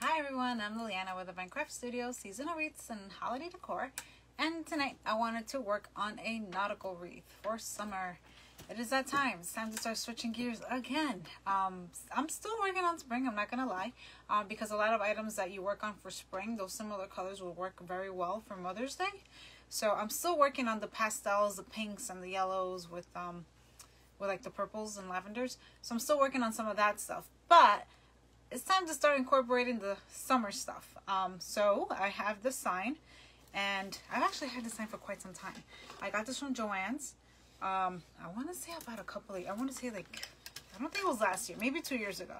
Hi everyone, I'm Liliana with the Event Craft Studio Seasonal Wreaths and Holiday Decor and tonight I wanted to work on a nautical wreath for summer. It is that time. It's time to start switching gears again. Um, I'm still working on spring, I'm not going to lie, uh, because a lot of items that you work on for spring, those similar colors will work very well for Mother's Day. So I'm still working on the pastels, the pinks and the yellows with um, with like the purples and lavenders. So I'm still working on some of that stuff. But it's time to start incorporating the summer stuff. Um, so I have this sign and I've actually had this sign for quite some time. I got this from Joann's. Um, I want to say about a couple of, I want to say like, I don't think it was last year, maybe two years ago.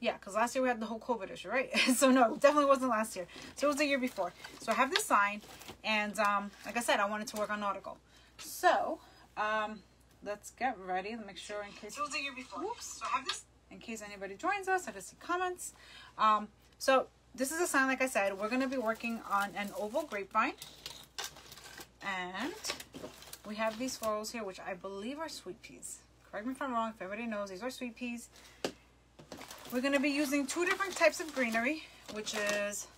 Yeah, because last year we had the whole COVID issue, right? so no, definitely wasn't last year. So it was the year before. So I have this sign and um, like I said, I wanted to work on nautical. So um, let's get ready. Let me make sure in case. It was the year before. Whoops. So I have this in case anybody joins us. I just see comments. Um, so this is a sign, like I said, we're going to be working on an oval grapevine. And we have these florals here, which I believe are sweet peas. Correct me if I'm wrong. If everybody knows, these are sweet peas. We're going to be using two different types of greenery, which is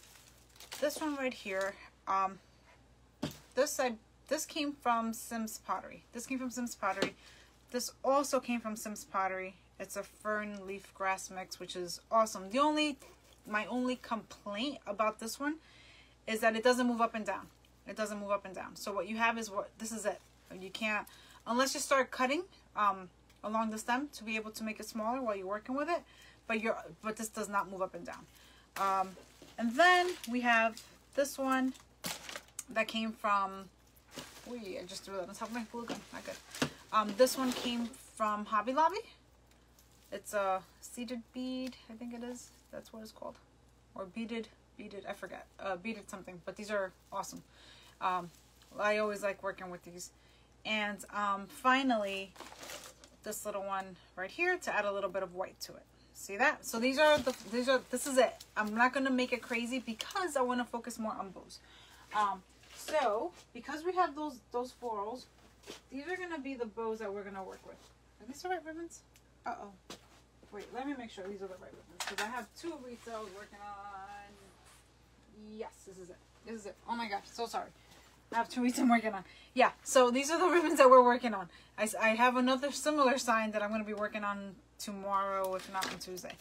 this one right here. Um, this side, this came from Sims Pottery. This came from Sims Pottery. This also came from Sims Pottery. It's a fern leaf grass mix, which is awesome. The only, my only complaint about this one is that it doesn't move up and down. It doesn't move up and down. So what you have is what, this is it. You can't, unless you start cutting um, along the stem to be able to make it smaller while you're working with it. But you're, but this does not move up and down. Um, and then we have this one that came from, yeah, I just threw that on top of my glue gun. Not good. Um, this one came from Hobby Lobby. It's a seeded bead, I think it is. That's what it's called. Or beaded, beaded, I forget. Uh, beaded something, but these are awesome. Um, I always like working with these. And um, finally, this little one right here to add a little bit of white to it. See that? So these are the, these are, this is it. I'm not going to make it crazy because I want to focus more on bows. Um, so because we have those, those florals, these are going to be the bows that we're going to work with. Are these the right ribbons? Uh-oh. Wait, let me make sure these are the right ribbons. Because I have two was working on. Yes, this is it. This is it. Oh my gosh, so sorry. I have two wreaths I'm working on. Yeah, so these are the ribbons that we're working on. I, I have another similar sign that I'm going to be working on tomorrow, if not on Tuesday.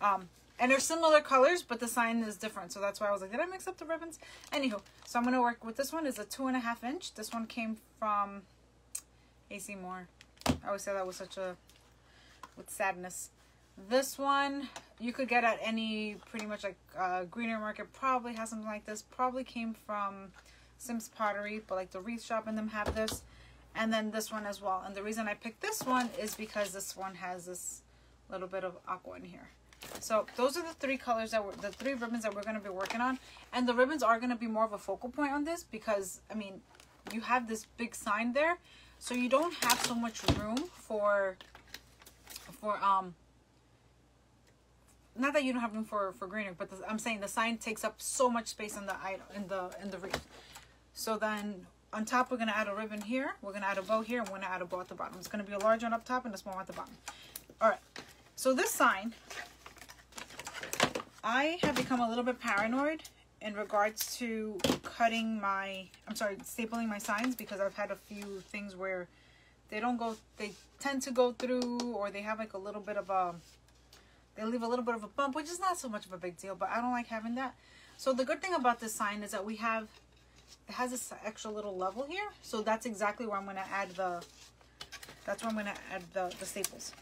Um, and they're similar colors, but the sign is different. So that's why I was like, did I mix up the ribbons? Anywho, so I'm going to work with this one. is a two and a half inch. This one came from AC Moore. I always say that was such a, with sadness. This one you could get at any pretty much like uh, greener market probably has something like this. Probably came from Sims Pottery, but like the wreath shop and them have this. And then this one as well. And the reason I picked this one is because this one has this little bit of aqua in here. So those are the three colors that we're, the three ribbons that we're going to be working on. And the ribbons are going to be more of a focal point on this because, I mean, you have this big sign there. So you don't have so much room for, for, um, not that you don't have room for for greenery, but the, I'm saying the sign takes up so much space in the in the in the wreath. So then on top we're gonna add a ribbon here. We're gonna add a bow here, and we're gonna add a bow at the bottom. It's gonna be a large one up top and a small one at the bottom. All right. So this sign, I have become a little bit paranoid in regards to cutting my, I'm sorry, stapling my signs because I've had a few things where they don't go, they tend to go through or they have like a little bit of a they leave a little bit of a bump, which is not so much of a big deal, but I don't like having that. So the good thing about this sign is that we have, it has this extra little level here. So that's exactly where I'm going to add the, that's where I'm going to add the, the staples.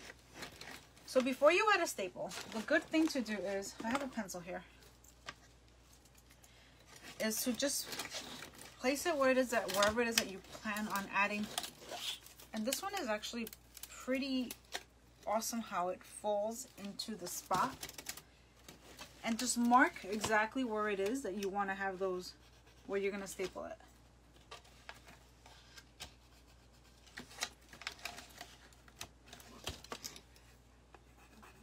So before you add a staple, the good thing to do is, I have a pencil here, is to just place it where it is that, wherever it is that you plan on adding. And this one is actually pretty awesome how it falls into the spot. And just mark exactly where it is that you want to have those, where you're going to staple it.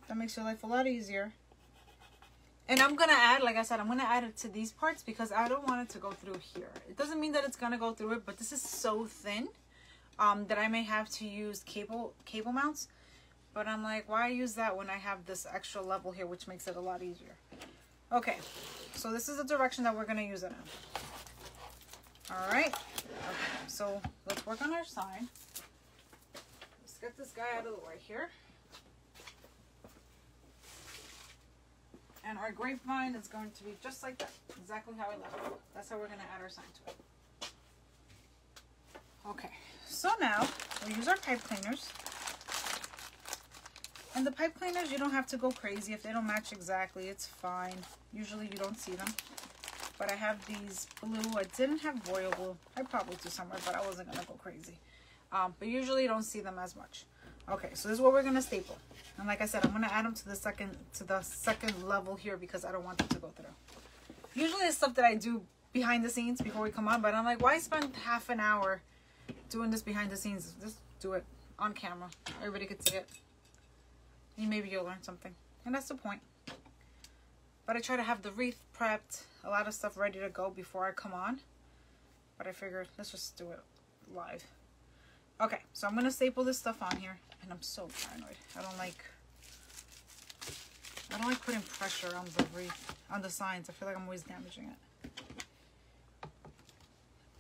That makes your life a lot easier. And I'm going to add, like I said, I'm going to add it to these parts because I don't want it to go through here. It doesn't mean that it's going to go through it, but this is so thin um, that I may have to use cable cable mounts. But I'm like, why use that when I have this extra level here, which makes it a lot easier? Okay, so this is the direction that we're going to use it in. All right. Okay, so let's work on our sign. Let's get this guy out of the way here. And our grapevine is going to be just like that, exactly how I left it. That's how we're going to add our sign to it. Okay, so now we'll use our pipe cleaners. And the pipe cleaners, you don't have to go crazy. If they don't match exactly, it's fine. Usually you don't see them. But I have these blue. I didn't have royal blue. I probably do somewhere, but I wasn't going to go crazy. Um, but usually you don't see them as much. Okay, so this is what we're going to staple. And like I said, I'm going to add them to the second to the second level here because I don't want them to go through. Usually it's stuff that I do behind the scenes before we come on, but I'm like, why spend half an hour doing this behind the scenes? Just do it on camera. Everybody could see it. And maybe you'll learn something. And that's the point. But I try to have the wreath prepped, a lot of stuff ready to go before I come on. But I figured, let's just do it live. Okay, so I'm going to staple this stuff on here. And I'm so paranoid. I don't like... I don't like putting pressure on the wreath, on the signs. I feel like I'm always damaging it.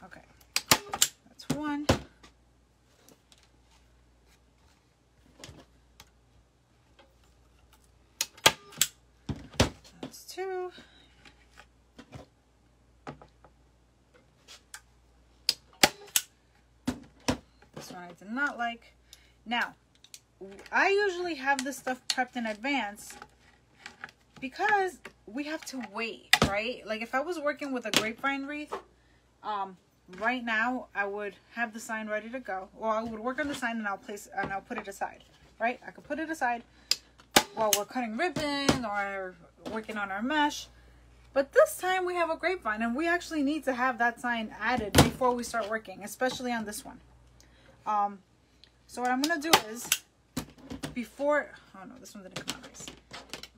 Okay, that's one. Two. This one I did not like. Now, I usually have this stuff prepped in advance because we have to wait, right? Like if I was working with a grapevine wreath, um, right now I would have the sign ready to go. Well, I would work on the sign and I'll place and I'll put it aside, right? I could put it aside while we're cutting ribbon or working on our mesh. But this time we have a grapevine and we actually need to have that sign added before we start working, especially on this one. Um, so what I'm going to do is, before, oh no, this one didn't come out nice.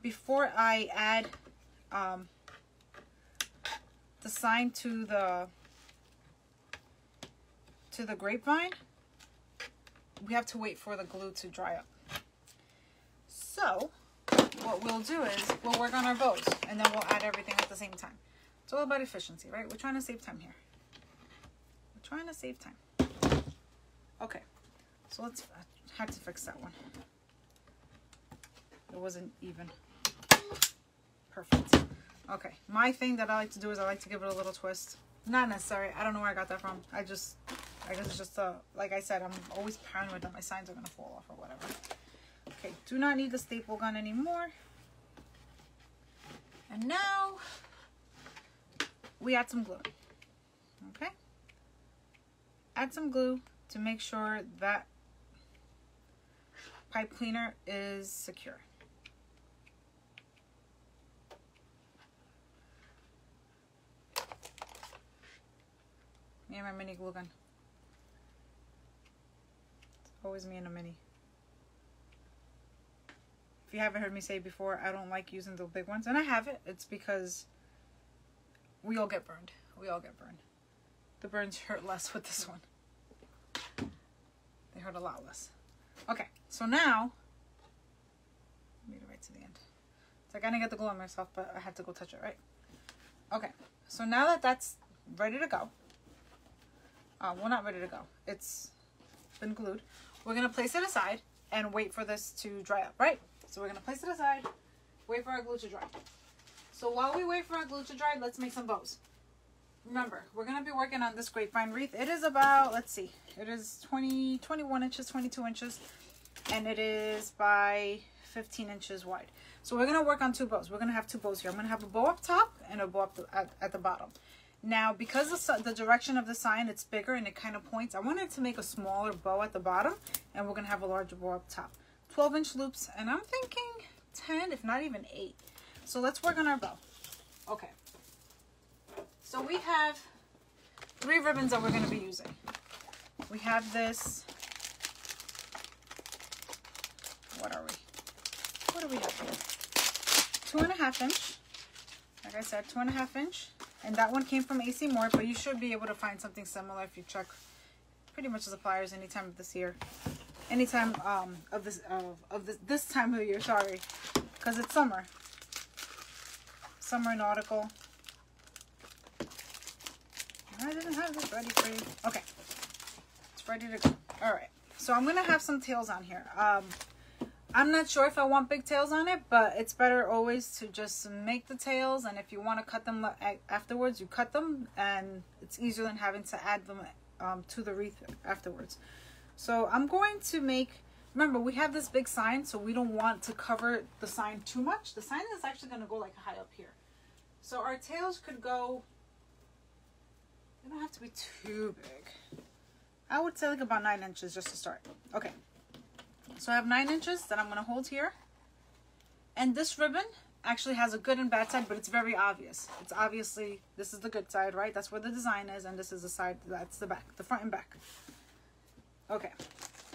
Before I add um, the sign to the, to the grapevine, we have to wait for the glue to dry up. So, what we'll do is we'll work on our bows and then we'll add everything at the same time. It's all about efficiency, right? We're trying to save time here. We're trying to save time. Okay, so let's, I had to fix that one. It wasn't even perfect. Okay, my thing that I like to do is I like to give it a little twist. Not necessary. I don't know where I got that from. I just, I guess it's just, a, like I said, I'm always paranoid that my signs are going to fall off or whatever. Okay, do not need the staple gun anymore. And now we add some glue. Okay? Add some glue to make sure that pipe cleaner is secure. Me and my mini glue gun. It's always me and a mini if you haven't heard me say before, I don't like using the big ones. And I have it. It's because we all get burned. We all get burned. The burns hurt less with this one. They hurt a lot less. Okay, so now, made it right to the end. So I gotta get the glue on myself, but I had to go touch it, right? Okay, so now that that's ready to go, uh, well, not ready to go. It's been glued. We're gonna place it aside and wait for this to dry up, right? So we're going to place it aside, wait for our glue to dry. So while we wait for our glue to dry, let's make some bows. Remember, we're going to be working on this grapevine wreath. It is about, let's see, it is 20, 21 inches, 22 inches, and it is by 15 inches wide. So we're going to work on two bows. We're going to have two bows here. I'm going to have a bow up top and a bow up the, at, at the bottom. Now, because the, the direction of the sign, it's bigger and it kind of points, I wanted to make a smaller bow at the bottom, and we're going to have a larger bow up top. 12 inch loops and I'm thinking 10 if not even 8 so let's work on our bow. Okay. So we have three ribbons that we're going to be using. We have this. What are we? What do we have here? Two and a half inch. Like I said two and a half inch. And that one came from AC Moore but you should be able to find something similar if you check pretty much the suppliers anytime of this year anytime um, of this of, of this, this time of year, sorry, because it's summer. summer nautical. I didn't have this ready for you. Okay. It's ready to go. All right. So I'm to have some tails on here. Um, I'm not sure if I want big tails on it, but it's better always to just make the tails. And if you want to cut them afterwards, you cut them. And it's easier than having to add them um, to the wreath afterwards. So I'm going to make, remember we have this big sign, so we don't want to cover the sign too much. The sign is actually going to go like high up here. So our tails could go, they don't have to be too big. I would say like about nine inches just to start. Okay. So I have nine inches that I'm going to hold here. And this ribbon actually has a good and bad side, but it's very obvious. It's obviously, this is the good side, right? That's where the design is, and this is the side, that's the back, the front and back. Okay,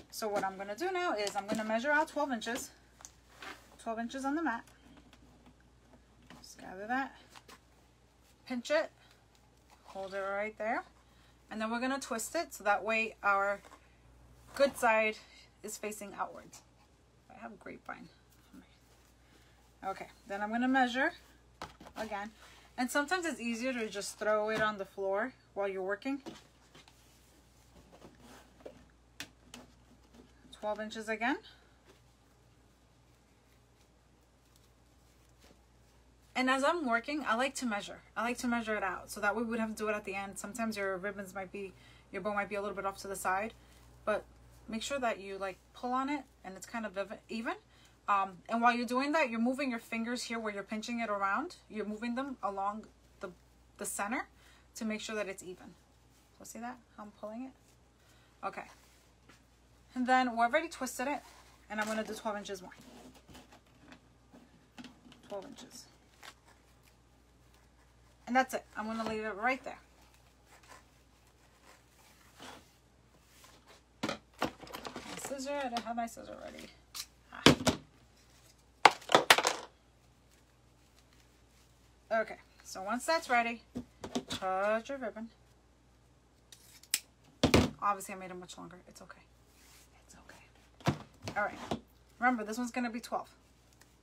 so what I'm to do now is I'm to measure out 12 inches. 12 inches on the mat. Just gather that. Pinch it. Hold it right there. And then we're to twist it so that way our good side is facing outwards. I have a grapevine. Okay, then I'm to measure again. And sometimes it's easier to just throw it on the floor while you're working. 12 inches again. And as I'm working, I like to measure. I like to measure it out. So that way we would have to do it at the end. Sometimes your ribbons might be, your bow might be a little bit off to the side. But make sure that you like pull on it and it's kind of even. Um, and while you're doing that, you're moving your fingers here where you're pinching it around. You're moving them along the, the center to make sure that it's even. So see that? How I'm pulling it? Okay. And then we already twisted it. And I'm to do 12 inches more. 12 inches. And that's it. I'm to leave it right there. My scissor. I don't have my scissor ready. Ah. Okay, so once that's ready, cut your ribbon. Obviously, I made it much longer. It's okay. All right. Remember, this one's going to be 12.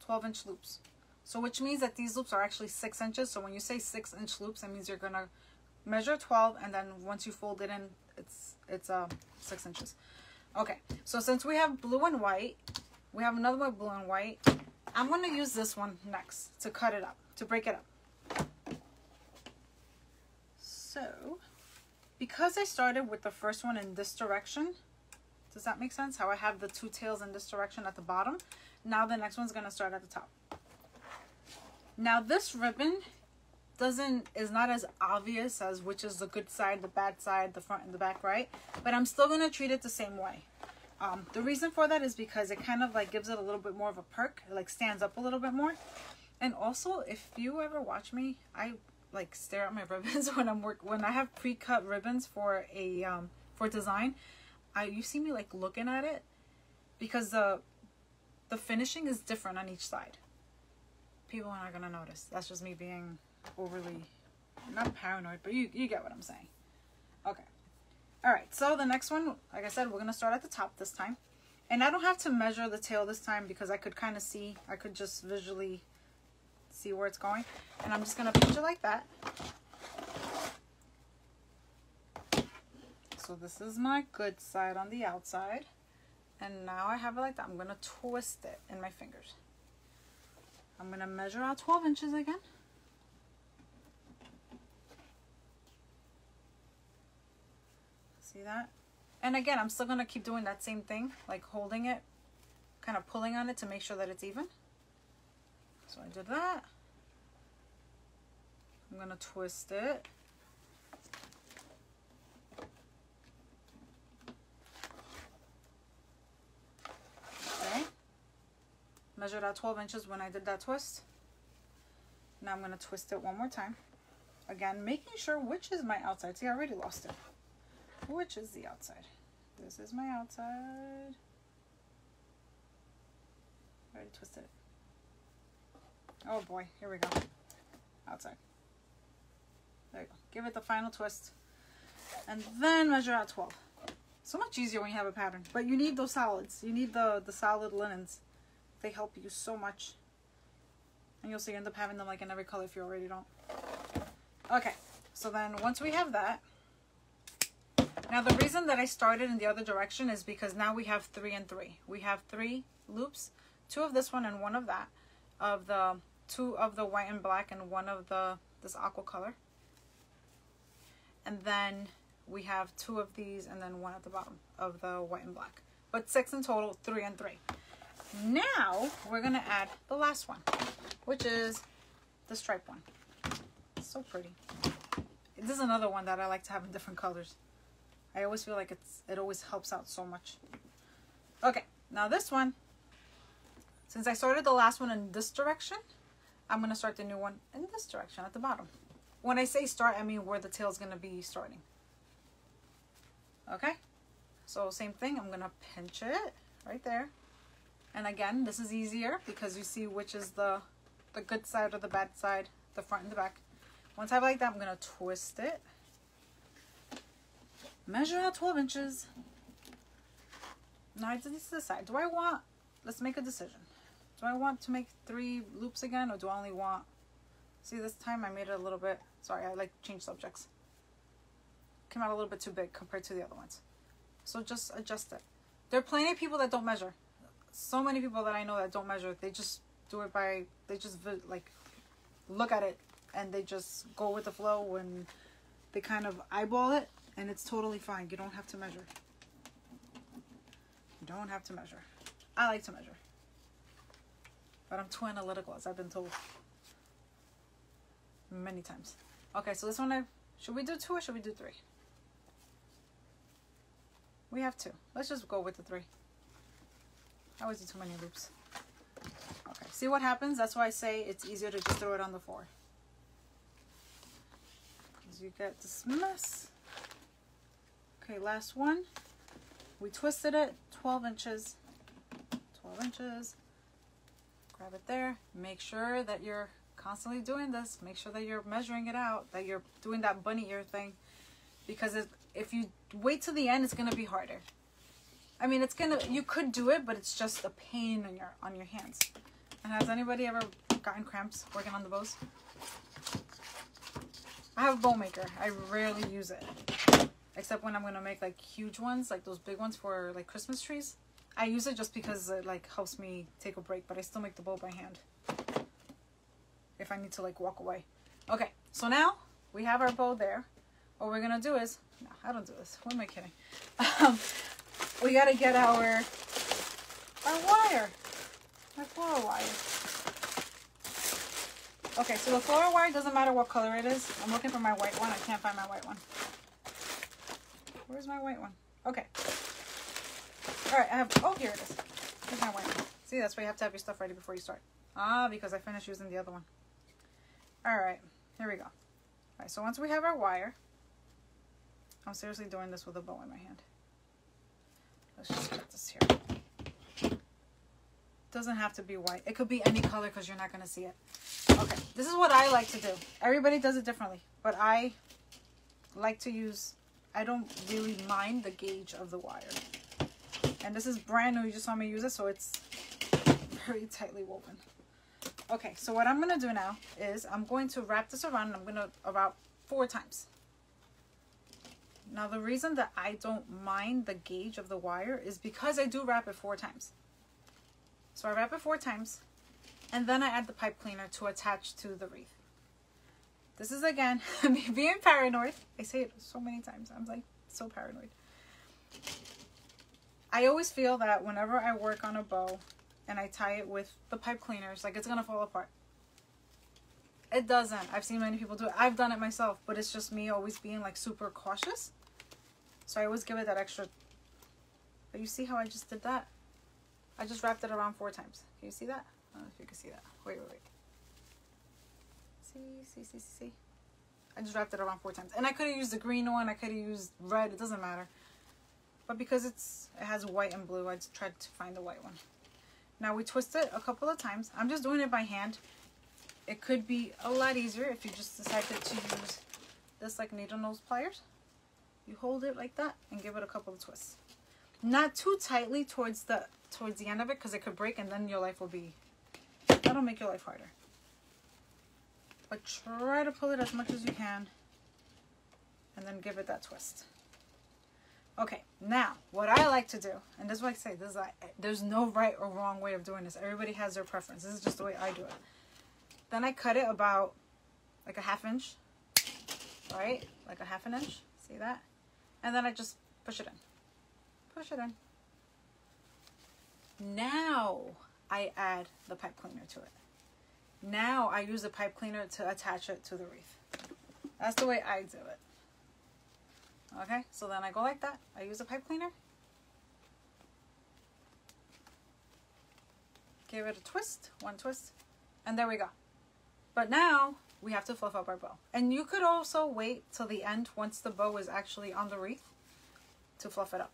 12 inch loops. So which means that these loops are actually 6 inches. So when you say 6 inch loops, that means you're going to measure 12 and then once you fold it in, it's, it's uh, 6 inches. Okay, so since we have blue and white, we have another one blue and white. I'm going to use this one next to cut it up, to break it up. So, because I started with the first one in this direction, does that make sense? How I have the two tails in this direction at the bottom. Now the next one's to start at the top. Now this ribbon doesn't is not as obvious as which is the good side, the bad side, the front and the back, right? But I'm still to treat it the same way. Um, the reason for that is because it kind of like gives it a little bit more of a perk. It like stands up a little bit more. And also, if you ever watch me, I like stare at my ribbons when I'm work when I have pre-cut ribbons for a um for design. I you see me like looking at it because the the finishing is different on each side. People are not gonna notice. That's just me being overly not paranoid, but you you get what I'm saying. Okay. Alright, so the next one, like I said, we're gonna start at the top this time. And I don't have to measure the tail this time because I could kind of see, I could just visually see where it's going. And I'm just pinch it like that. So this is my good side on the outside. And now I have it like that. I'm going to twist it in my fingers. I'm going to measure out 12 inches again. See that? And again, I'm still going to keep doing that same thing, like holding it, kind of pulling on it to make sure that it's even. So I did that. I'm going to twist it. Okay. Measured out 12 inches when I did that twist. Now I'm going to twist it one more time. Again, making sure which is my outside. See, I already lost it. Which is the outside? This is my outside. I already twisted it. Oh boy, here we go. Outside. There you go. Give it the final twist. And then measure out 12. So much easier when you have a pattern. But you need those solids. You need the, the solid linens. They help you so much. And you'll see you end up having them like in every color if you already don't. Okay, so then once we have that, now the reason that I started in the other direction is because now we have three and three. We have three loops, two of this one and one of that, of the two of the white and black and one of the this aqua color. And then we have two of these and then one at the bottom of the white and black. But six in total, three and three. Now we're gonna add the last one, which is the stripe one. So pretty. This is another one that I like to have in different colors. I always feel like it's it always helps out so much. Okay, now this one, since I started the last one in this direction, I'm gonna start the new one in this direction at the bottom. When I say start, I mean where the tail is gonna be starting. Okay, so same thing, I'm gonna pinch it right there. And again, this is easier because you see which is the, the good side or the bad side, the front and the back. Once I have like that, I'm gonna twist it. Measure out 12 inches. Now I did this side. Do I want, let's make a decision. Do I want to make three loops again or do I only want, see this time I made it a little bit, sorry, I like change subjects. Came out a little bit too big compared to the other ones. So just adjust it. There are plenty of people that don't measure. So many people that I know that don't measure. They just do it by, they just like look at it and they just go with the flow and they kind of eyeball it and it's totally fine. You don't have to measure. You don't have to measure. I like to measure. But I'm too analytical as I've been told many times. Okay, so this one, I, should we do two or should we do three? We have two. Let's just go with the three. I always do too many loops. Okay, see what happens? That's why I say it's easier to just throw it on the floor. Because you get this mess. Okay, last one. We twisted it 12 inches. 12 inches. Grab it there. Make sure that you're constantly doing this. Make sure that you're measuring it out, that you're doing that bunny ear thing. Because if you wait till the end, it's gonna be harder. I mean, it's gonna you could do it, but it's just a pain on your on your hands. And has anybody ever gotten cramps working on the bows? I have a bow maker. I rarely use it, except when I'm gonna make like huge ones, like those big ones for like Christmas trees. I use it just because it like helps me take a break, but I still make the bow by hand if I need to like walk away. Okay, so now we have our bow there. What we're gonna do is no, I don't do this. What am I kidding? Um, we gotta get our our wire, our floral wire. Okay, so the floral wire doesn't matter what color it is. I'm looking for my white one. I can't find my white one. Where's my white one? Okay. All right, I have. Oh, here it is. Here's my white one. See, that's why you have to have your stuff ready before you start. Ah, because I finished using the other one. All right, here we go. All right, so once we have our wire, I'm seriously doing this with a bow in my hand. Let's just put this here. Doesn't have to be white. It could be any color because you're not going to see it. Okay, this is what I like to do. Everybody does it differently, but I like to use, I don't really mind the gauge of the wire. And this is brand new. You just saw me use it, so it's very tightly woven. Okay, so what I'm going to do now is I'm going to wrap this around I'm going to about four times. Now the reason that I don't mind the gauge of the wire is because I do wrap it four times. So I wrap it four times and then I add the pipe cleaner to attach to the wreath. This is again, me being paranoid. I say it so many times. I'm like so paranoid. I always feel that whenever I work on a bow and I tie it with the pipe cleaners, like it's going to fall apart. It doesn't. I've seen many people do it. I've done it myself, but it's just me always being like super cautious. So I always give it that extra. But you see how I just did that? I just wrapped it around four times. Can you see that? I don't know if you can see that. Wait, wait, wait. See, see, see, see. see. I just wrapped it around four times. And I could have used the green one. I could have used red. It doesn't matter. But because it's it has white and blue, I just tried to find the white one. Now we twist it a couple of times. I'm just doing it by hand. It could be a lot easier if you just decided to use this like needle nose pliers. You hold it like that and give it a couple of twists. Not too tightly towards the towards the end of it because it could break and then your life will be, that'll make your life harder. but try to pull it as much as you can and then give it that twist. Okay, now what I like to do, and this is what I say, this is like, there's no right or wrong way of doing this. Everybody has their preference. This is just the way I do it. Then I cut it about like a half inch, right? Like a half an inch. See that? And then I just push it in. Push it in. Now I add the pipe cleaner to it. Now I use the pipe cleaner to attach it to the wreath. That's the way I do it. Okay, so then I go like that. I use a pipe cleaner. Give it a twist, one twist, and there we go. But now we have to fluff up our bow. And you could also wait till the end once the bow is actually on the wreath to fluff it up.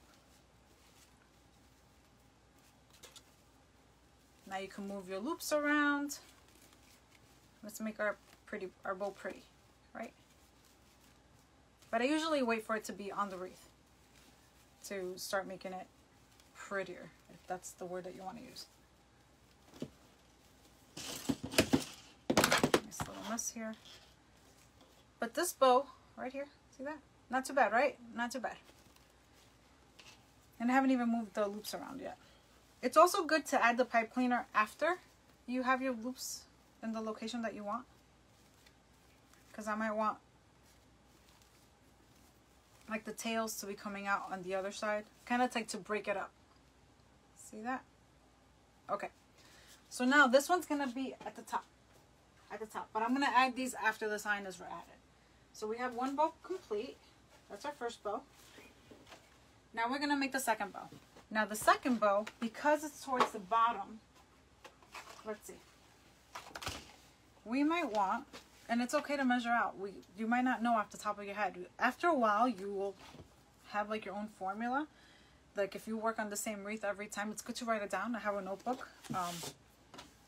Now you can move your loops around. Let's make our pretty our bow pretty, right? But I usually wait for it to be on the wreath to start making it prettier, if that's the word that you want to use. Nice little mess here. But this bow right here, see that? Not too bad, right? Not too bad. And I haven't even moved the loops around yet. It's also good to add the pipe cleaner after you have your loops in the location that you want. Because I might want like the tails to be coming out on the other side. Kind of like to break it up. See that? Okay. So now this one's going to be at the top. At the top. But I'm going to add these after the sign is added. So we have one bow complete. That's our first bow. Now we're going to make the second bow. Now the second bow, because it's towards the bottom, let's see. We might want and it's okay to measure out. We you might not know off the top of your head. After a while, you will have like your own formula. Like if you work on the same wreath every time, it's good to write it down. I have a notebook um,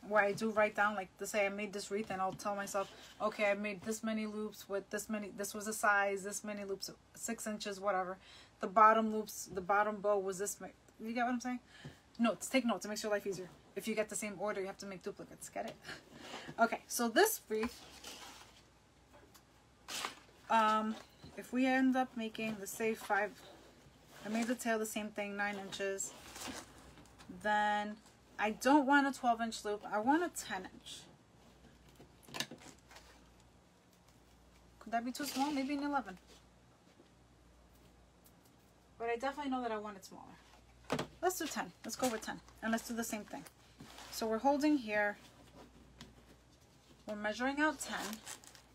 where I do write down like to say I made this wreath, and I'll tell myself, okay, I made this many loops with this many. This was a size. This many loops, six inches, whatever. The bottom loops, the bottom bow was this. You get what I'm saying? Notes. Take notes. It makes your life easier. If you get the same order, you have to make duplicates. Get it? Okay, so this wreath um, if we end up making the say five, I made the tail the same thing, nine inches, then I don't want a 12 inch loop. I want a 10 inch. Could that be too small? Maybe an 11. But I definitely know that I want it smaller. Let's do 10. Let's go with 10. And let's do the same thing. So we're holding here. We're measuring out 10.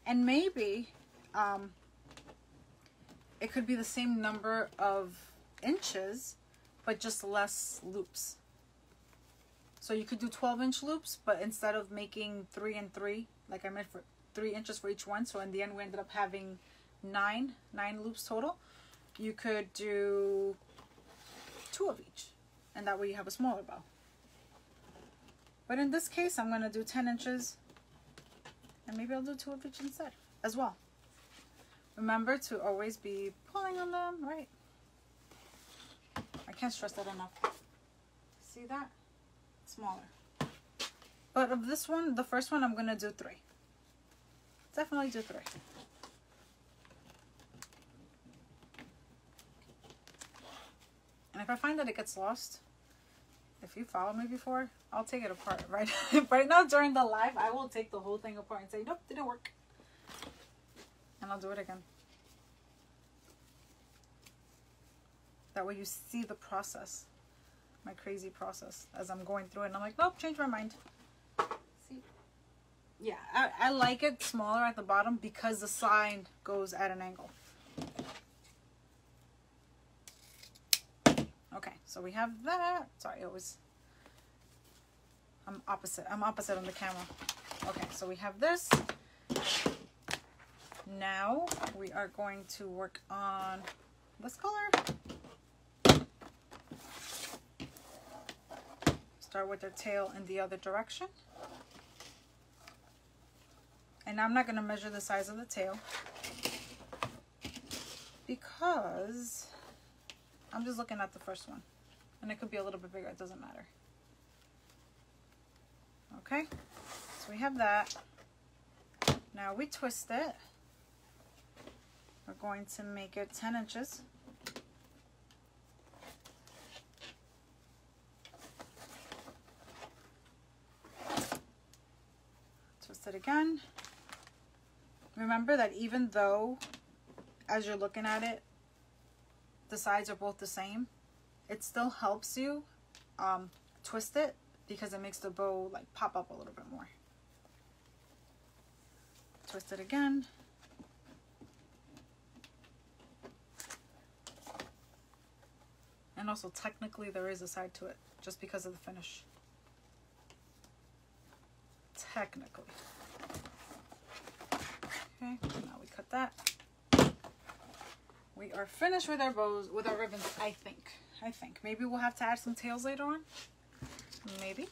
And maybe um, it could be the same number of inches, but just less loops. So you could do 12 inch loops, but instead of making three and three, like I meant for three inches for each one, so in the end we ended up having nine, nine loops total, you could do two of each. And that way you have a smaller bow. But in this case, I'm to do 10 inches. And maybe I'll do two of each instead as well. Remember to always be pulling on them, right? I can't stress that enough. See that? Smaller. But of this one, the first one, I'm going to do three. Definitely do three. And if I find that it gets lost, if you followed me before, I'll take it apart. Right, right now during the live, I will take the whole thing apart and say, nope, didn't work and I'll do it again. That way you see the process, my crazy process as I'm going through it. And I'm like, nope, change my mind. See? Yeah, I, I like it smaller at the bottom because the sign goes at an angle. Okay, so we have that. Sorry, it was, I'm opposite. I'm opposite on the camera. Okay, so we have this. Now we are going to work on this color. Start with their tail in the other direction. And I'm not going to measure the size of the tail because I'm just looking at the first one. And it could be a little bit bigger, it doesn't matter. Okay, so we have that. Now we twist it. We're going to make it 10 inches. Twist it again. Remember that even though, as you're looking at it, the sides are both the same, it still helps you um, twist it because it makes the bow like pop up a little bit more. Twist it again. And also technically there is a side to it just because of the finish. Technically. Okay, now we cut that. We are finished with our bows, with our ribbons, I think. I think. Maybe we'll have to add some tails later on. Maybe.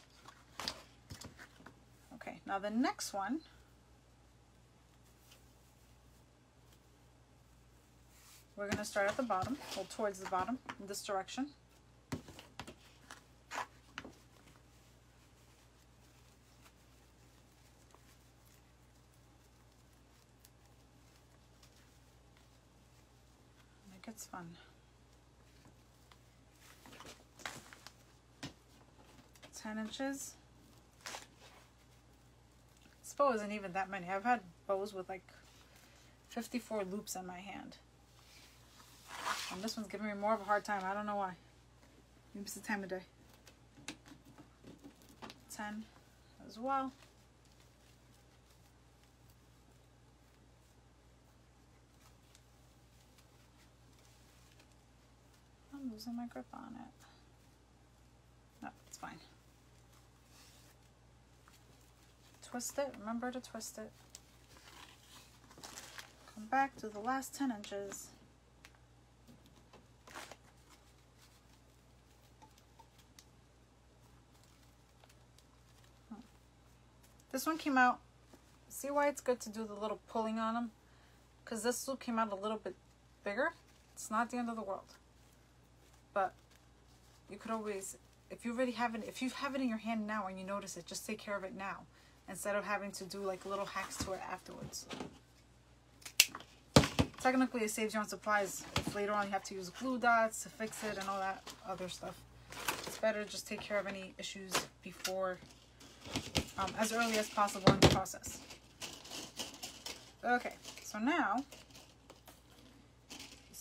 Okay, now the next one. We're going to start at the bottom, well towards the bottom, in this direction. It gets fun. 10 inches. This bow isn't even that many. I've had bows with like 54 loops in my hand. And this one's giving me more of a hard time. I don't know why. Maybe it's the time of day. 10 as well. Losing my grip on it. No, it's fine. twist it. Remember to twist it. Come back to the last 10 inches. This one came out, see why it's good to do the little pulling on them? Because this loop came out a little bit bigger. It's not the end of the world. But you could always, if you already have it, if you have it in your hand now and you notice it, just take care of it now instead of having to do like little hacks to it afterwards. Technically, it saves you on supplies if later on you have to use glue dots to fix it and all that other stuff. It's better just take care of any issues before, um, as early as possible in the process. Okay, so now,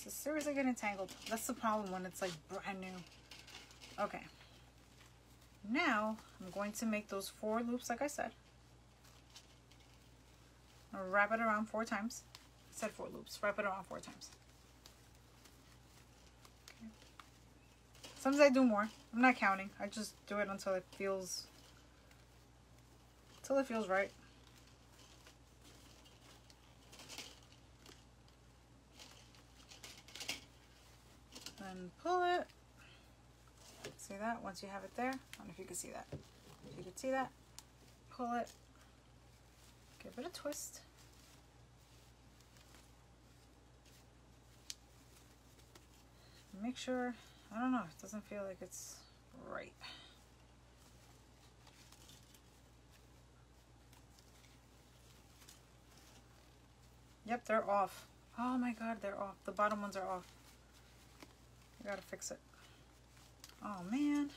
this is seriously getting tangled. That's the problem when it's like brand new. Okay. Now, I'm going to make those four loops like I said wrap it around four times. I said four loops. Wrap it around four times. Okay. Sometimes I do more. I'm not counting. I just do it until it feels until it feels right. Pull it. See that? Once you have it there. I don't know if you can see that. If you can see that, pull it. Give it a twist. Make sure, I don't know, it doesn't feel like it's right. Yep, they're off. Oh my god, they're off. The bottom ones are off. I gotta fix it. Oh man.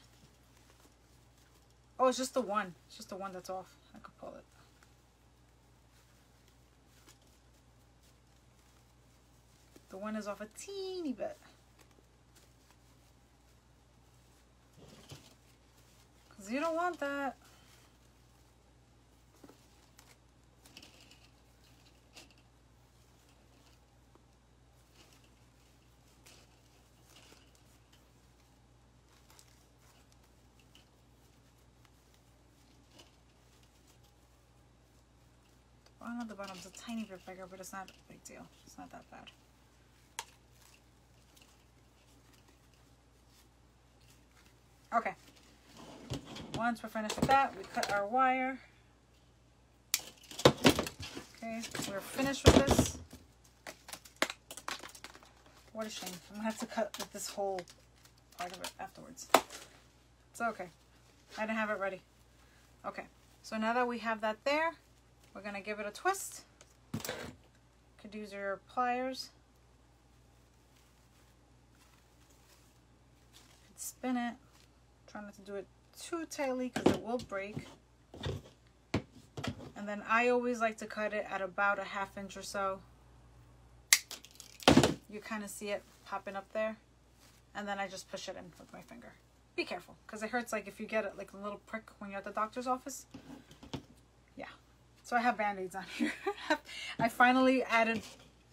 Oh, it's just the one. It's just the one that's off. I could pull it. The one is off a teeny bit. Because you don't want that. One on the bottom's a tiny bit bigger, but it's not a big deal. It's not that bad. Okay. Once we're finished with that, we cut our wire. Okay, we're finished with this. What a shame. I'm gonna have to cut with this whole part of it afterwards. It's okay. I didn't have it ready. Okay, so now that we have that there, we're gonna give it a twist. Could use your pliers. Spin it. Try not to do it too tightly because it will break. And then I always like to cut it at about a half inch or so. You kind of see it popping up there. And then I just push it in with my finger. Be careful because it hurts like if you get it like a little prick when you're at the doctor's office. So I have band-aids on here. I finally added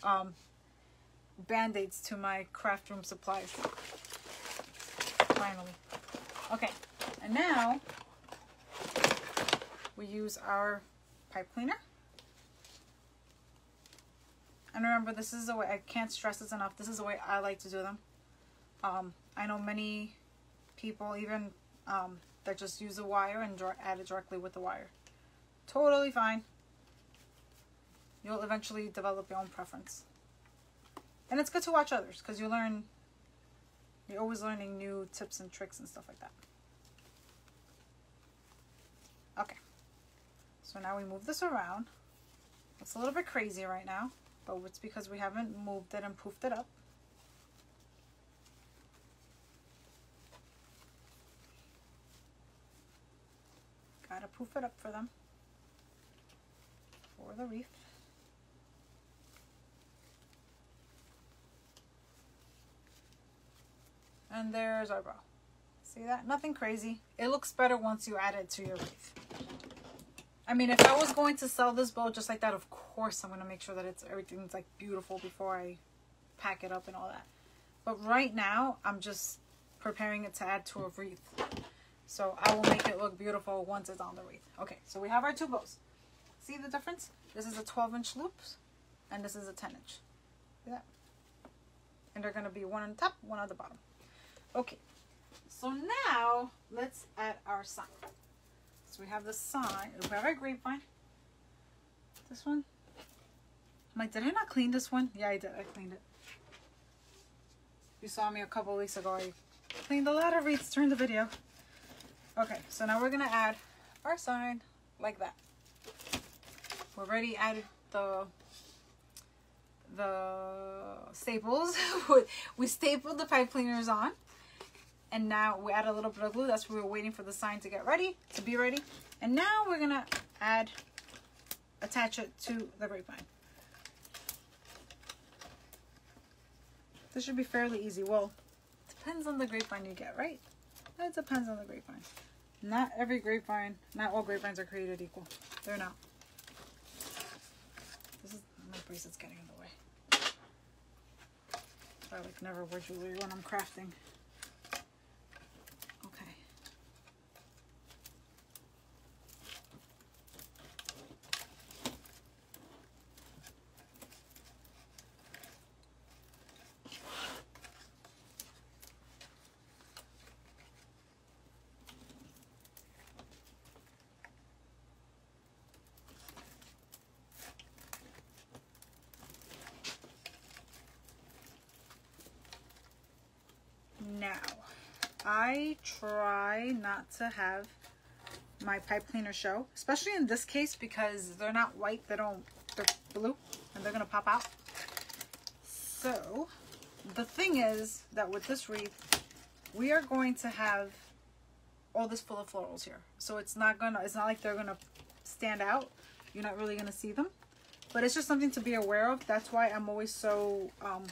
um, band-aids to my craft room supplies. Finally. Okay. And now we use our pipe cleaner. And remember, this is the way, I can't stress this enough, this is the way I like to do them. Um, I know many people, even um, that just use a wire and add it directly with the wire. Totally fine. You'll eventually develop your own preference. And it's good to watch others because you learn, you're always learning new tips and tricks and stuff like that. Okay. So now we move this around. It's a little bit crazy right now, but it's because we haven't moved it and poofed it up. Gotta poof it up for them. For the wreath. And there's our bow. See that? Nothing crazy. It looks better once you add it to your wreath. I mean, if I was going to sell this bow just like that, of course I'm going to make sure that it's everything's like beautiful before I pack it up and all that. But right now, I'm just preparing it to add to a wreath. So I will make it look beautiful once it's on the wreath. Okay, so we have our two bows. See the difference? This is a 12 inch loop and this is a 10 inch. See that? And they're going to be one on top, one on the bottom. Okay, so now let's add our sign. So we have the sign. We have our grapevine. This one. I'm like, did I not clean this one? Yeah, I did. I cleaned it. You saw me a couple weeks ago. I cleaned a lot of wreaths during the video. Okay, so now we're going to add our sign like that. We already added the the staples. we stapled the pipe cleaners on and now we add a little bit of glue. That's we were waiting for the sign to get ready to be ready. And now we're gonna add attach it to the grapevine. This should be fairly easy. Well depends on the grapevine you get right? It depends on the grapevine. Not every grapevine not all grapevines are created equal. They're not. This is my bracelet's getting in the way. I like never wear jewelry when I'm crafting I try not to have my pipe cleaner show, especially in this case because they're not white, they don't, they're blue and they're gonna pop out. So the thing is that with this wreath, we are going to have all this full of florals here. So it's not gonna, it's not like they're gonna stand out. You're not really gonna see them, but it's just something to be aware of. That's why I'm always so um,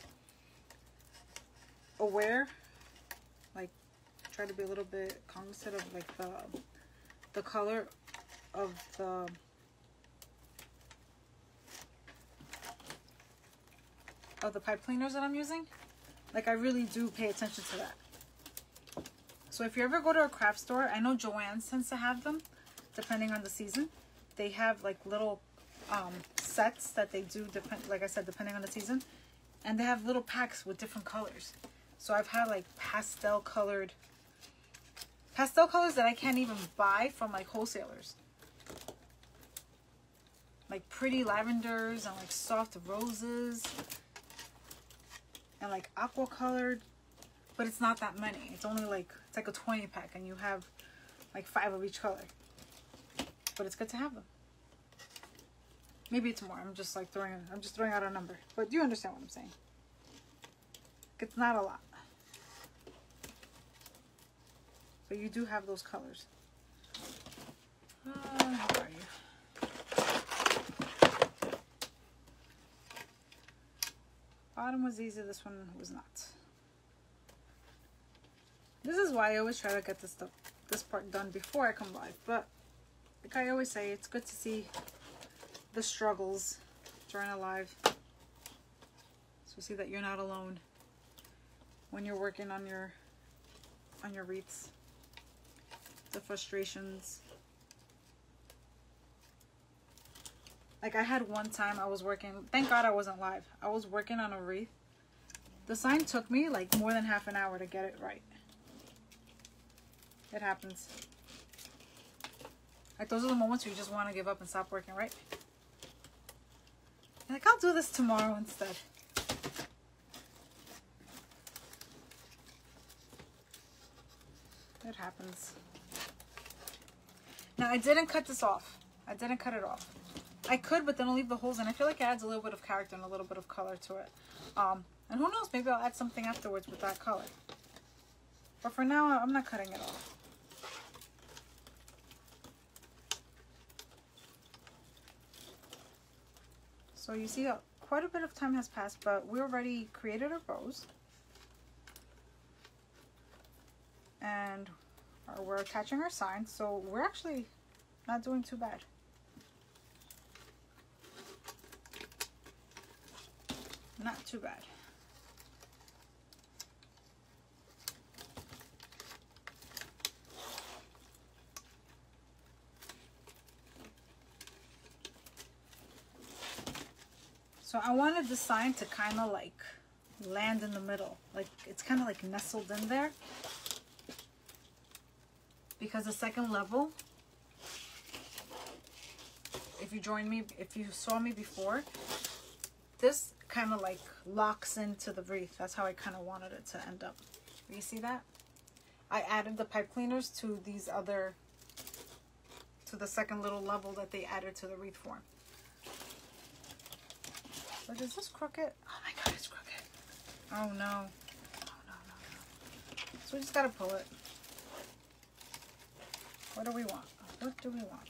aware try to be a little bit cognizant of like the the color of the of the pipe cleaners that I'm using. Like I really do pay attention to that. So if you ever go to a craft store, I know Joann's tends to have them, depending on the season. They have like little um, sets that they do, depend like I said, depending on the season. And they have little packs with different colors. So I've had like pastel colored pastel colors that I can't even buy from like wholesalers. Like pretty lavenders and like soft roses and like aqua colored, but it's not that many. It's only like, it's like a 20 pack and you have like five of each color, but it's good to have them. Maybe it's more. I'm just like throwing. I'm just throwing out a number. But you understand what I'm saying? It's not a lot. But you do have those colors. Uh, how are you? Bottom was easy. This one was not. This is why I always try to get this stuff, this part done before I come live. But like I always say, it's good to see the struggles during a live. So see that you're not alone when you're working on your on your wreaths. The frustrations. Like I had one time I was working, thank God I wasn't live. I was working on a wreath. The sign took me like more than half an hour to get it right. It happens. Like those are the moments where you just want to give up and stop working, right? Like, I'll do this tomorrow instead. It happens. Now, I didn't cut this off. I didn't cut it off. I could, but then I'll leave the holes in. I feel like it adds a little bit of character and a little bit of color to it. Um, and who knows, maybe I'll add something afterwards with that color. But for now, I'm not cutting it off. So you see uh, quite a bit of time has passed, but we already created our rose. And uh, we're attaching our sign, so we're actually not doing too bad. Not too bad. So I wanted the sign to kind of like land in the middle. Like it's kind of like nestled in there. Because the second level, if you joined me, if you saw me before, this kind of like locks into the wreath. That's how I kind of wanted it to end up. You see that? I added the pipe cleaners to these other, to the second little level that they added to the wreath form. But is this crooked? Oh my god, it's crooked. Oh no. Oh no, no, no. So we just gotta pull it. What do we want? What do we want?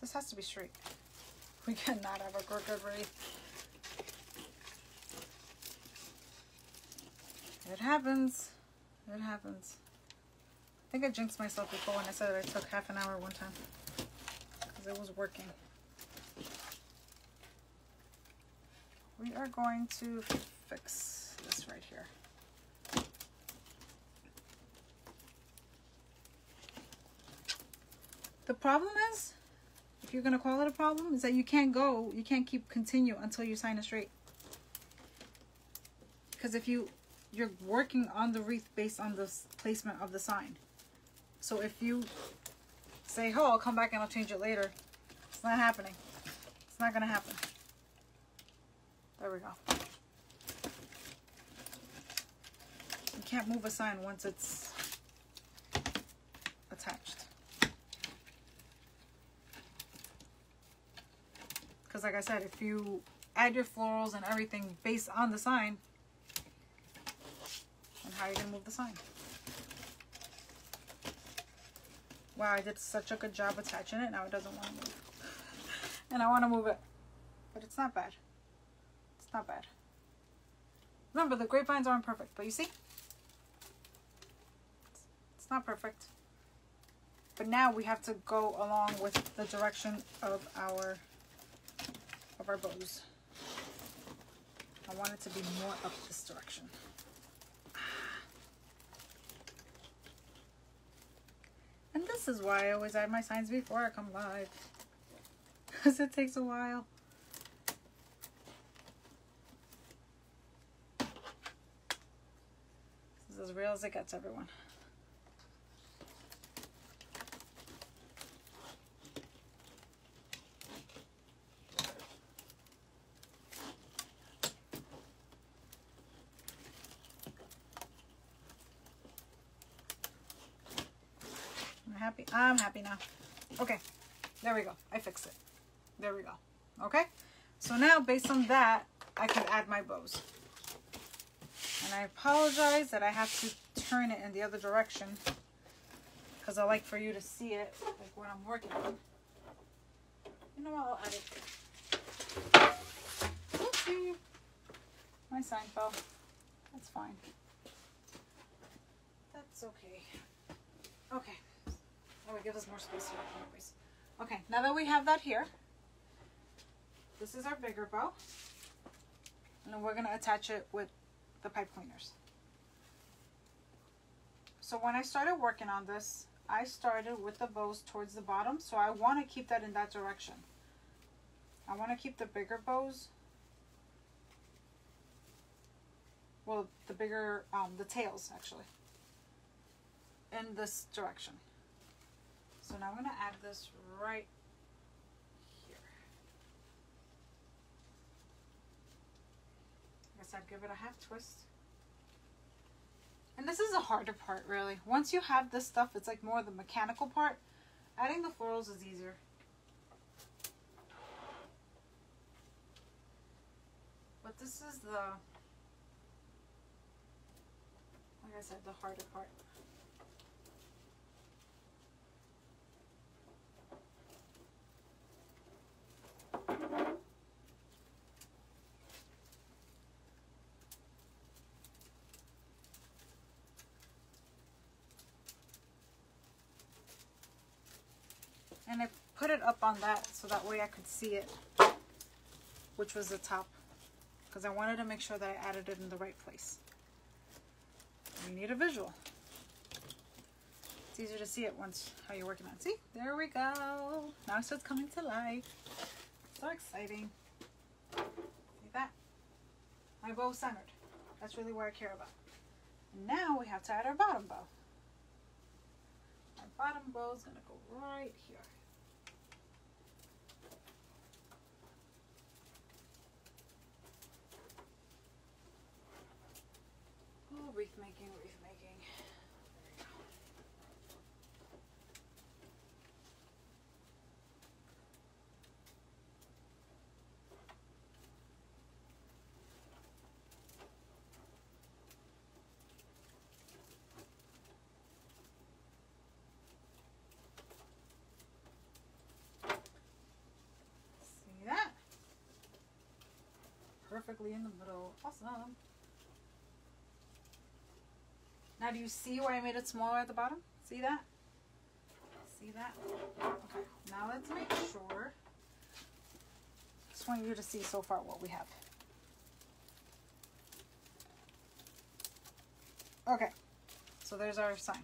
This has to be straight. We cannot have a crooked wreath. It happens. It happens. I think I jinxed myself before when I said I took half an hour one time. Because it was working. we are going to fix this right here. The problem is, if you're going to call it a problem, is that you can't go, you can't keep continue until you sign it straight. Because if you, you're working on the wreath based on the placement of the sign. So if you say, oh, I'll come back and I'll change it later, it's not happening. It's not going to happen. There we go. You can't move a sign once it's attached. Because like I said, if you add your florals and everything based on the sign, then how are you going to move the sign? Wow, I did such a good job attaching it. Now it doesn't want to move. and I want to move it. But it's not bad It's not bad. Remember, the grapevines aren't perfect, but you see? It's not perfect. But now we have to go along with the direction of our of our bows. I want it to be more up this direction. And this is why I always add my signs before I come live. Because it takes a while. This is as real as it gets, everyone. I'm happy. Now. Okay, there we go. I fixed it. There we go. Okay. So now based on that, I can add my bows. And I apologize that I have to turn it in the other direction because I like for you to see it like when I'm working on. You know what? I'll add it. Oopsie. My sign fell. That's fine. That's okay. Okay. That would give us more space here anyways. Okay, now that we have that here, this is our bigger bow. And then we're going to attach it with the pipe cleaners. So when I started working on this, I started with the bows towards the bottom. So I want to keep that in that direction. I want to keep the bigger bows. Well, the bigger, um, the tails actually. In this direction. So now I'm going to add this right here. I guess I'd give it a half twist. And this is the harder part, really. Once you have this stuff, it's like more the mechanical part. Adding the florals is easier. But this is the, like I said, the harder part. And I put it up on that so that way I could see it, which was the top, because I wanted to make sure that I added it in the right place. We need a visual. It's easier to see it once how you're working on. It. See, there we go. Now it starts coming to life. So exciting. See that? My bow centered. That's really what I care about. And now we have to add our bottom bow. Our bottom bow is going to go right here. Wreath making, wreath making. See that? Perfectly in the middle. Awesome. Now do you see where I made it smaller at the bottom? See that? See that? Okay, now let's make sure. Just want you to see so far what we have. Okay, so there's our sign.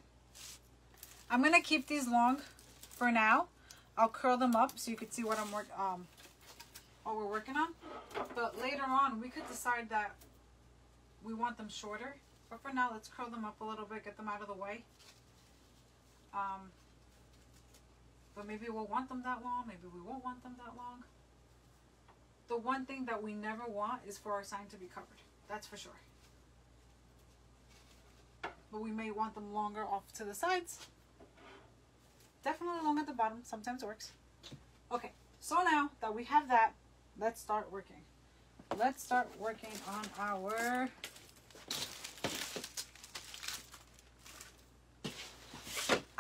I'm gonna keep these long for now. I'll curl them up so you can see what I'm work um what we're working on. But later on we could decide that we want them shorter but for now, let's curl them up a little bit, get them out of the way. Um, but maybe we'll want them that long, maybe we won't want them that long. The one thing that we never want is for our sign to be covered. That's for sure. But we may want them longer off to the sides. Definitely long at the bottom, sometimes works. Okay, so now that we have that, let's start working. Let's start working on our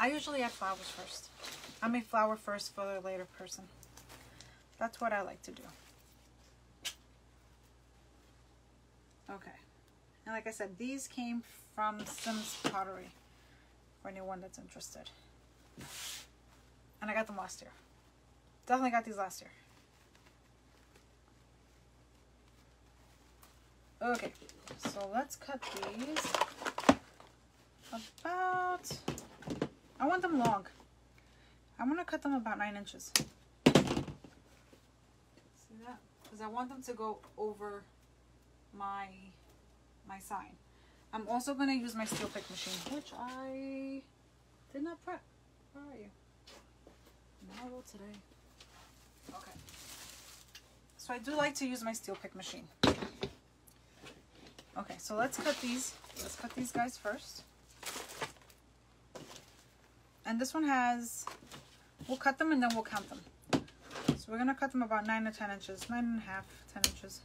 I usually add flowers first. I'm a flower first for the later person. That's what I like to do. Okay. And like I said, these came from Sims Pottery for anyone that's interested. And I got them last year. Definitely got these last year. Okay, so let's cut these about I want them long. I want to cut them about nine inches. See that? Because I want them to go over my my sign. I'm also to use my steel pick machine, which I did not prep. Where are you? Marvel today. Okay. So I do like to use my steel pick machine. Okay, so let's cut these. Let's cut these guys first. And this one has, we'll cut them and then we'll count them. So we're gonna cut them about nine to 10 inches, nine and a half, 10 inches.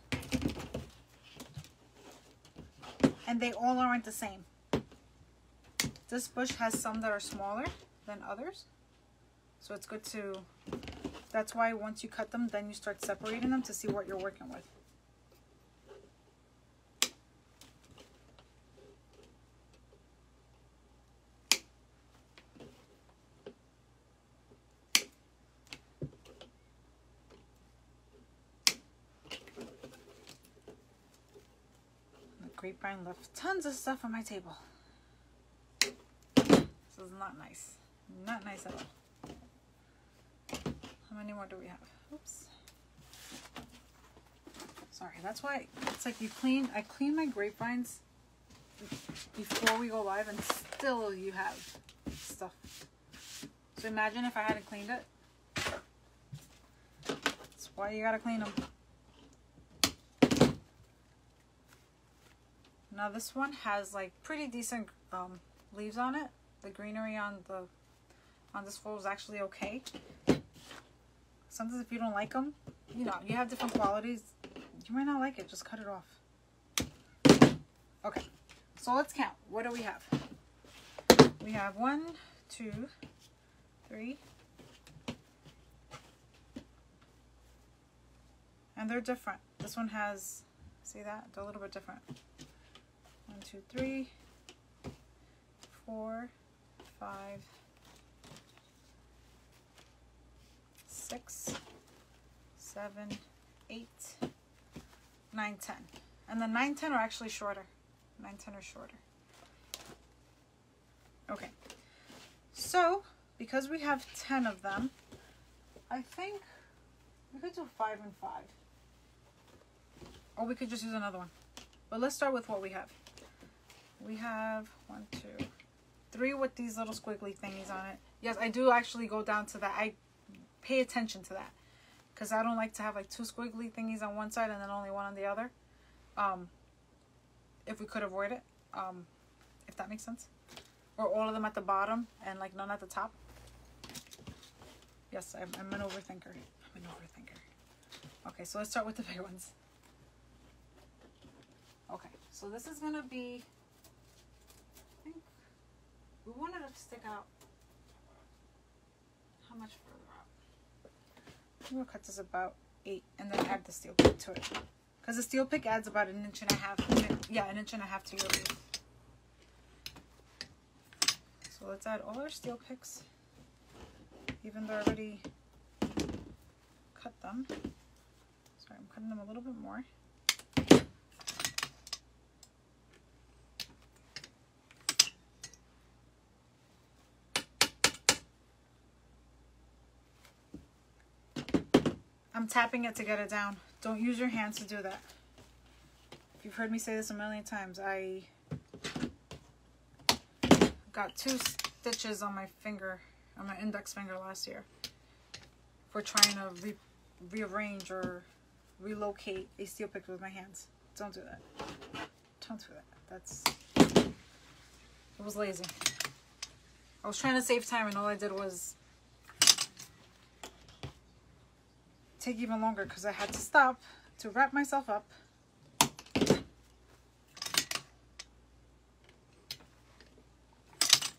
And they all aren't the same. This bush has some that are smaller than others. So it's good to, that's why once you cut them, then you start separating them to see what you're working with. Grapevine left tons of stuff on my table. This is not nice. Not nice at all. How many more do we have? Oops. Sorry, that's why it's like you clean, I clean my grapevines before we go live and still you have stuff. So imagine if I hadn't cleaned it. That's why you gotta clean them. Now this one has like pretty decent um, leaves on it. The greenery on the on this floor is actually okay. Sometimes if you don't like them, you know, you have different qualities. You might not like it. Just cut it off. Okay, so let's count. What do we have? We have one, two, three, and they're different. This one has, see that? They're a little bit different. Two, three, four, five, six, seven, eight, nine, ten. And the nine, ten are actually shorter. Nine, ten are shorter. Okay. So, because we have 10 of them, I think we could do five and five. Or we could just use another one. But let's start with what we have we have one, two, three with these little squiggly thingies on it. Yes, I do actually go down to that. I pay attention to that because I don't like to have like two squiggly thingies on one side and then only one on the other. Um, if we could avoid it, um, if that makes sense. Or all of them at the bottom and like none at the top. Yes, I'm, I'm an overthinker. I'm an overthinker. Okay, so let's start with the big ones. Okay, so this is going to be we wanted to stick out. How much further out? I'm gonna cut this about eight and then add the steel pick to it. Because the steel pick adds about an inch and a half. Yeah, an inch and a half to your leaf. So let's add all our steel picks. Even though I already cut them. Sorry, I'm cutting them a little bit more. I'm tapping it to get it down. Don't use your hands to do that. If you've heard me say this a million times, I got two stitches on my finger, on my index finger last year for trying to re rearrange or relocate a steel pick with my hands. Don't do that. Don't do that. That's, it was lazy. I was trying to save time and all I did was take even longer because I had to stop to wrap myself up.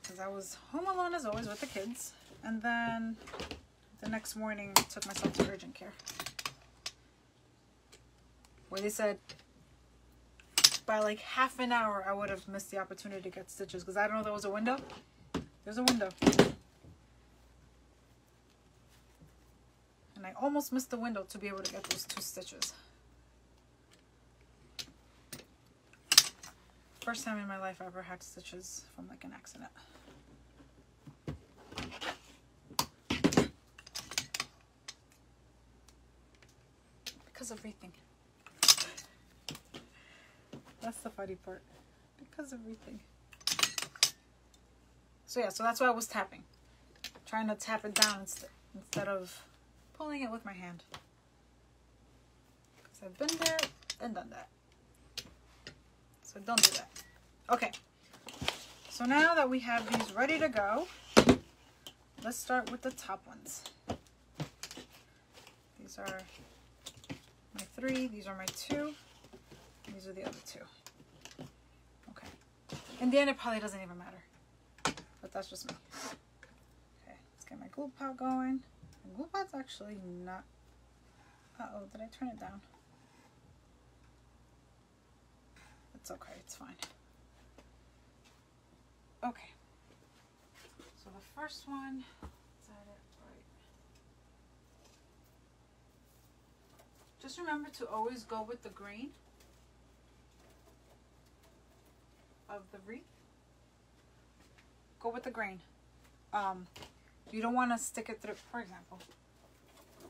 Because I was home alone as always with the kids. And then the next morning I took myself to urgent care. Where they said by like half an hour I would have missed the opportunity to get stitches because I don't know there was a window. There's a window. And I almost missed the window to be able to get those two stitches. First time in my life I ever had stitches from like an accident. Because of everything. That's the funny part. Because of everything. So yeah, so that's why I was tapping. Trying to tap it down instead, instead of pulling it with my hand. Because I've been there and done that. So don't do that. Okay. So now that we have these ready to go, let's start with the top ones. These are my three. These are my two. These are the other two. Okay. In the end, it probably doesn't even matter. But that's just me. Okay, let's get my glue pot going. Glue actually not... Uh-oh, did I turn it down? It's okay, it's fine. Okay. So the first one. Just remember to always go with the green of the wreath. Go with the grain. Um, you don't want to stick it through, for example,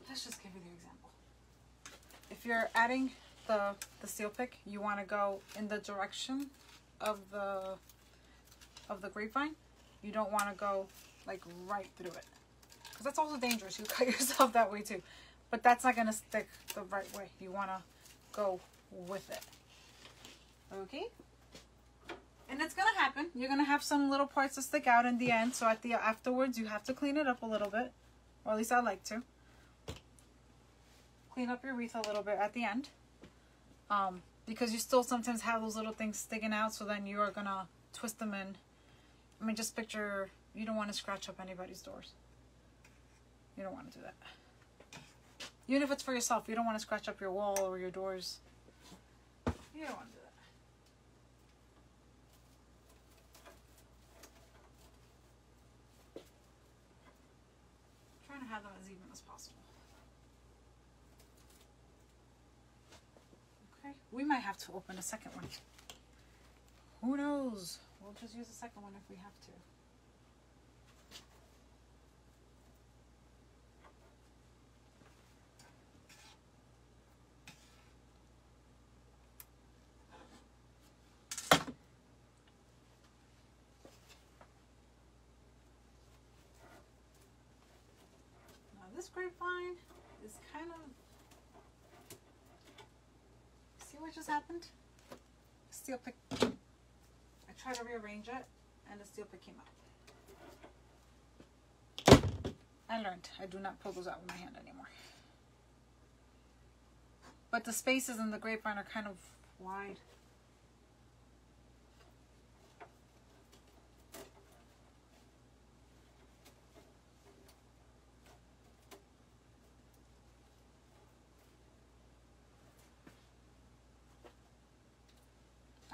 let's just give you the example. If you're adding the, the steel pick, you want to go in the direction of the of the grapevine. You don't want to go like right through it. Because that's also dangerous. You cut yourself that way too. But that's not going to stick the right way. You want to go with it. Okay? And it's to happen. You're to have some little parts that stick out in the end. So at the afterwards, you have to clean it up a little bit. Or at least I like to. Clean up your wreath a little bit at the end. Um, because you still sometimes have those little things sticking out. So then you are to twist them in. I mean, just picture you don't want to scratch up anybody's doors. You don't want to do that. Even if it's for yourself, you don't want to scratch up your wall or your doors. You don't want to do that. trying to have them as even as possible. Okay, we might have to open a second one. Who knows? We'll just use the second one if we have to. Now this grapevine is kind of... See what just happened? Steel pick. I tried to rearrange it and the steel pick came out. I learned. I do not pull those out with my hand anymore. But the spaces in the grapevine are kind of wide.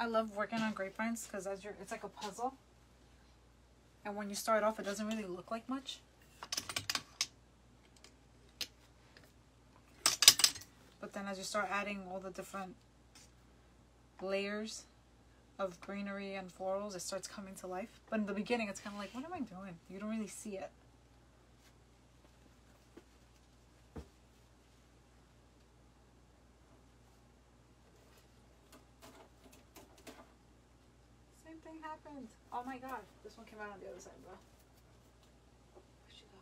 I love working on grapevines because as you're, it's like a puzzle. And when you start off, it doesn't really look like much. But then as you start adding all the different layers of greenery and florals, it starts coming to life. But in the beginning, it's kind of like, what am I doing? You don't really see it. happened? Oh my god, this one came out on the other side, bro. Where'd she go?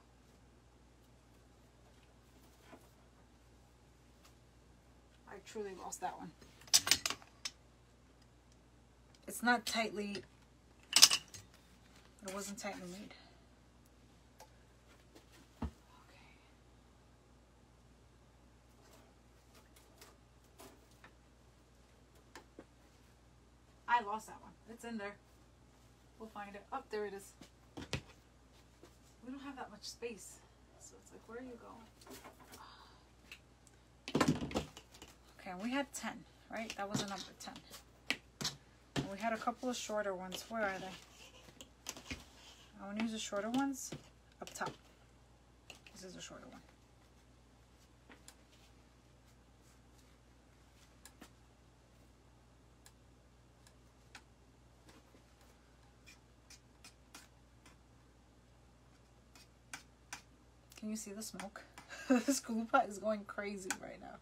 I truly lost that one. It's not tightly, it wasn't tightly made. Okay. I lost that one. It's in there. We'll find it. Up oh, there it is. We don't have that much space. So it's like, where are you going? Okay, we had 10, right? That was a number 10. And we had a couple of shorter ones. Where are they? I want to use the shorter ones up top. This is a shorter one. Can you see the smoke? this glue pot is going crazy right now.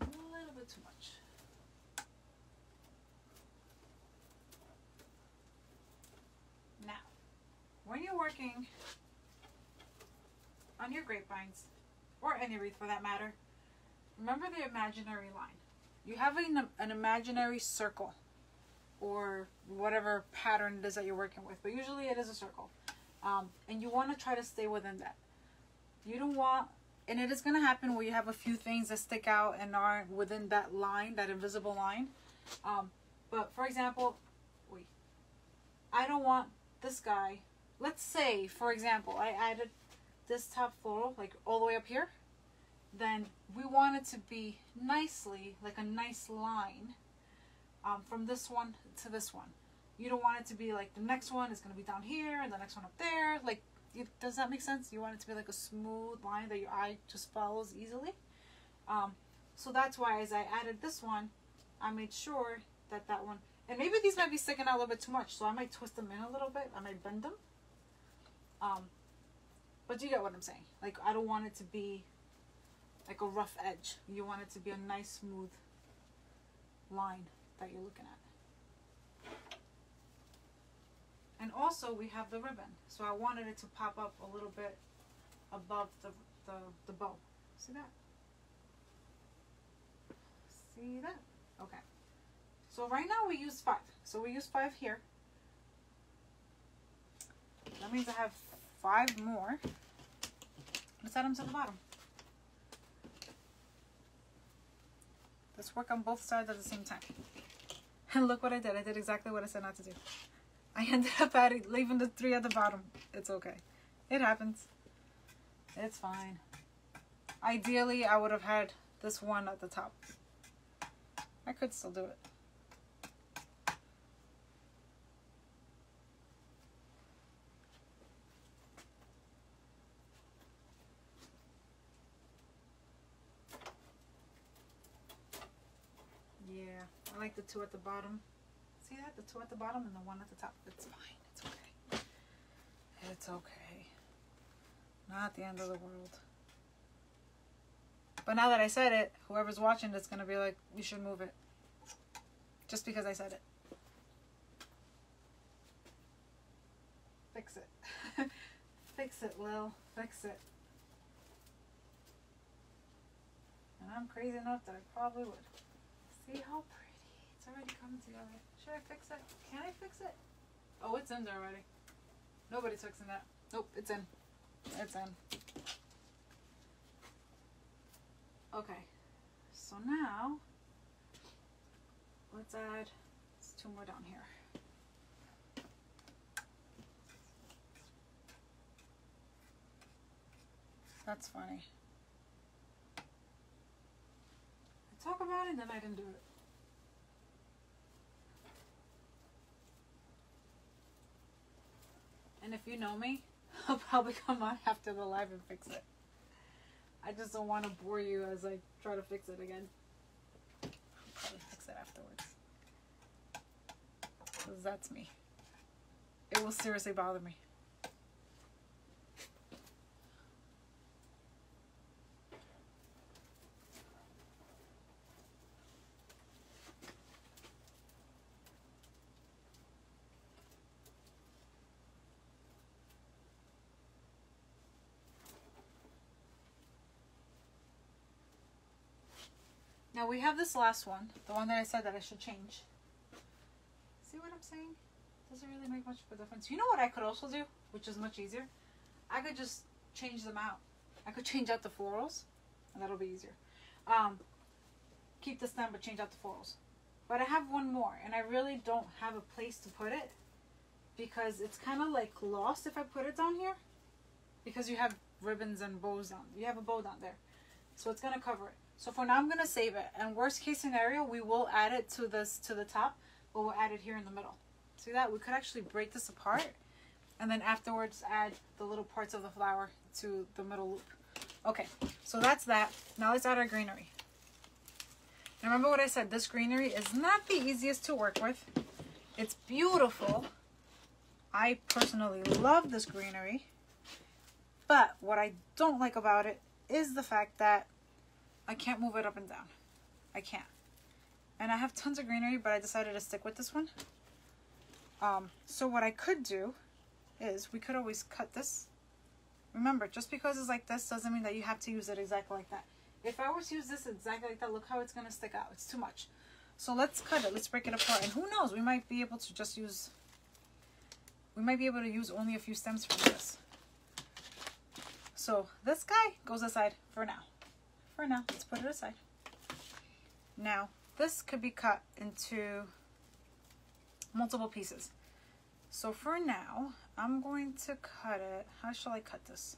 A little bit too much. Now, when you're working on your grapevines, or any wreath for that matter, remember the imaginary line. You have an, an imaginary circle or whatever pattern it is that you're working with. But usually it is a circle. Um, and you want to try to stay within that. You don't want, and it is going to happen where you have a few things that stick out and aren't within that line, that invisible line. Um, but for example, wait, I don't want this guy. Let's say, for example, I added this top photo like all the way up here. Then we want it to be nicely, like a nice line um, from this one to this one. You don't want it to be like the next one is going to be down here and the next one up there. Like, does that make sense? You want it to be like a smooth line that your eye just follows easily. Um, so that's why as I added this one, I made sure that that one, and maybe these might be sticking out a little bit too much, so I might twist them in a little bit. I might bend them. Um, but you get what I'm saying. Like, I don't want it to be like a rough edge. You want it to be a nice, smooth line that you're looking at. And also we have the ribbon. So I wanted it to pop up a little bit above the, the, the bow. See that? See that? Okay. So right now we use five. So we use five here. That means I have five more. Let's add them to the bottom. Let's work on both sides at the same time. And look what I did. I did exactly what I said not to do. I ended up adding, leaving the three at the bottom. It's okay. It happens. It's fine. Ideally, I would have had this one at the top. I could still do it. Yeah, I like the two at the bottom. See that? The two at the bottom and the one at the top. It's fine. It's okay. It's okay. Not the end of the world. But now that I said it, whoever's watching it's going to be like, you should move it. Just because I said it. Fix it. Fix it, Lil. Fix it. And I'm crazy enough that I probably would. See how pretty. It's already coming together. Should I fix it? Can I fix it? Oh, it's in there already. Nobody's fixing that. Nope, it's in. It's in. Okay. So now, let's add two more down here. That's funny. I talk about it, and then I didn't do it. And if you know me, I'll probably come on after the live and fix it. I just don't want to bore you as I try to fix it again. I'll probably fix it afterwards. Because that's me. It will seriously bother me. Now we have this last one, the one that I said that I should change. See what I'm saying? Doesn't really make much of a difference. You know what I could also do, which is much easier? I could just change them out. I could change out the florals, and that'll be easier. Um, keep the stem, but change out the florals. But I have one more, and I really don't have a place to put it because it's kind of like lost if I put it down here because you have ribbons and bows down. You have a bow down there. So it's going to cover it. So for now, I'm going to save it. And worst case scenario, we will add it to this to the top, but we'll add it here in the middle. See that? We could actually break this apart and then afterwards add the little parts of the flower to the middle loop. Okay, so that's that. Now let's add our greenery. remember what I said, this greenery is not the easiest to work with. It's beautiful. I personally love this greenery. But what I don't like about it is the fact that I can't move it up and down. I can't. And I have tons of greenery, but I decided to stick with this one. Um, so what I could do is we could always cut this. Remember, just because it's like this doesn't mean that you have to use it exactly like that. If I was to use this exactly like that, look how it's going to stick out. It's too much. So let's cut it. Let's break it apart. And who knows, we might be able to just use we might be able to use only a few stems from this. So this guy goes aside for now. For now, let's put it aside. Now, this could be cut into multiple pieces. So for now, I'm going to cut it. How shall I cut this?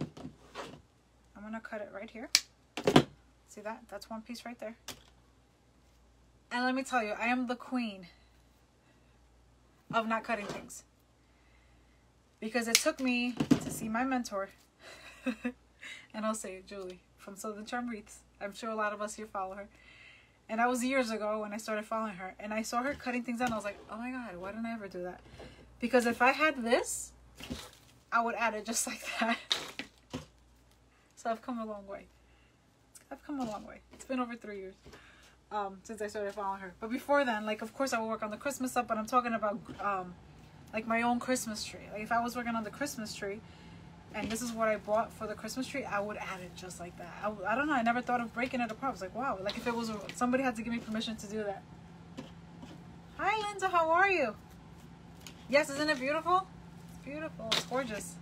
I'm going to cut it right here. See that? That's one piece right there. And let me tell you, I am the queen of not cutting things. Because it took me to see my mentor, and I'll say it, Julie, from Southern Charm Wreaths. I'm sure a lot of us here follow her. And that was years ago when I started following her. And I saw her cutting things out I was like, oh my God, why didn't I ever do that? Because if I had this, I would add it just like that. so I've come a long way. I've come a long way. It's been over three years um, since I started following her. But before then, like, of course I would work on the Christmas stuff, but I'm talking about, um, like, my own Christmas tree. Like, if I was working on the Christmas tree, and this is what I bought for the Christmas tree, I would add it just like that. I, I don't know. I never thought of breaking it apart. I was like, wow. Like if it was somebody had to give me permission to do that. Hi, Linda. How are you? Yes, isn't it beautiful? It's beautiful. It's gorgeous.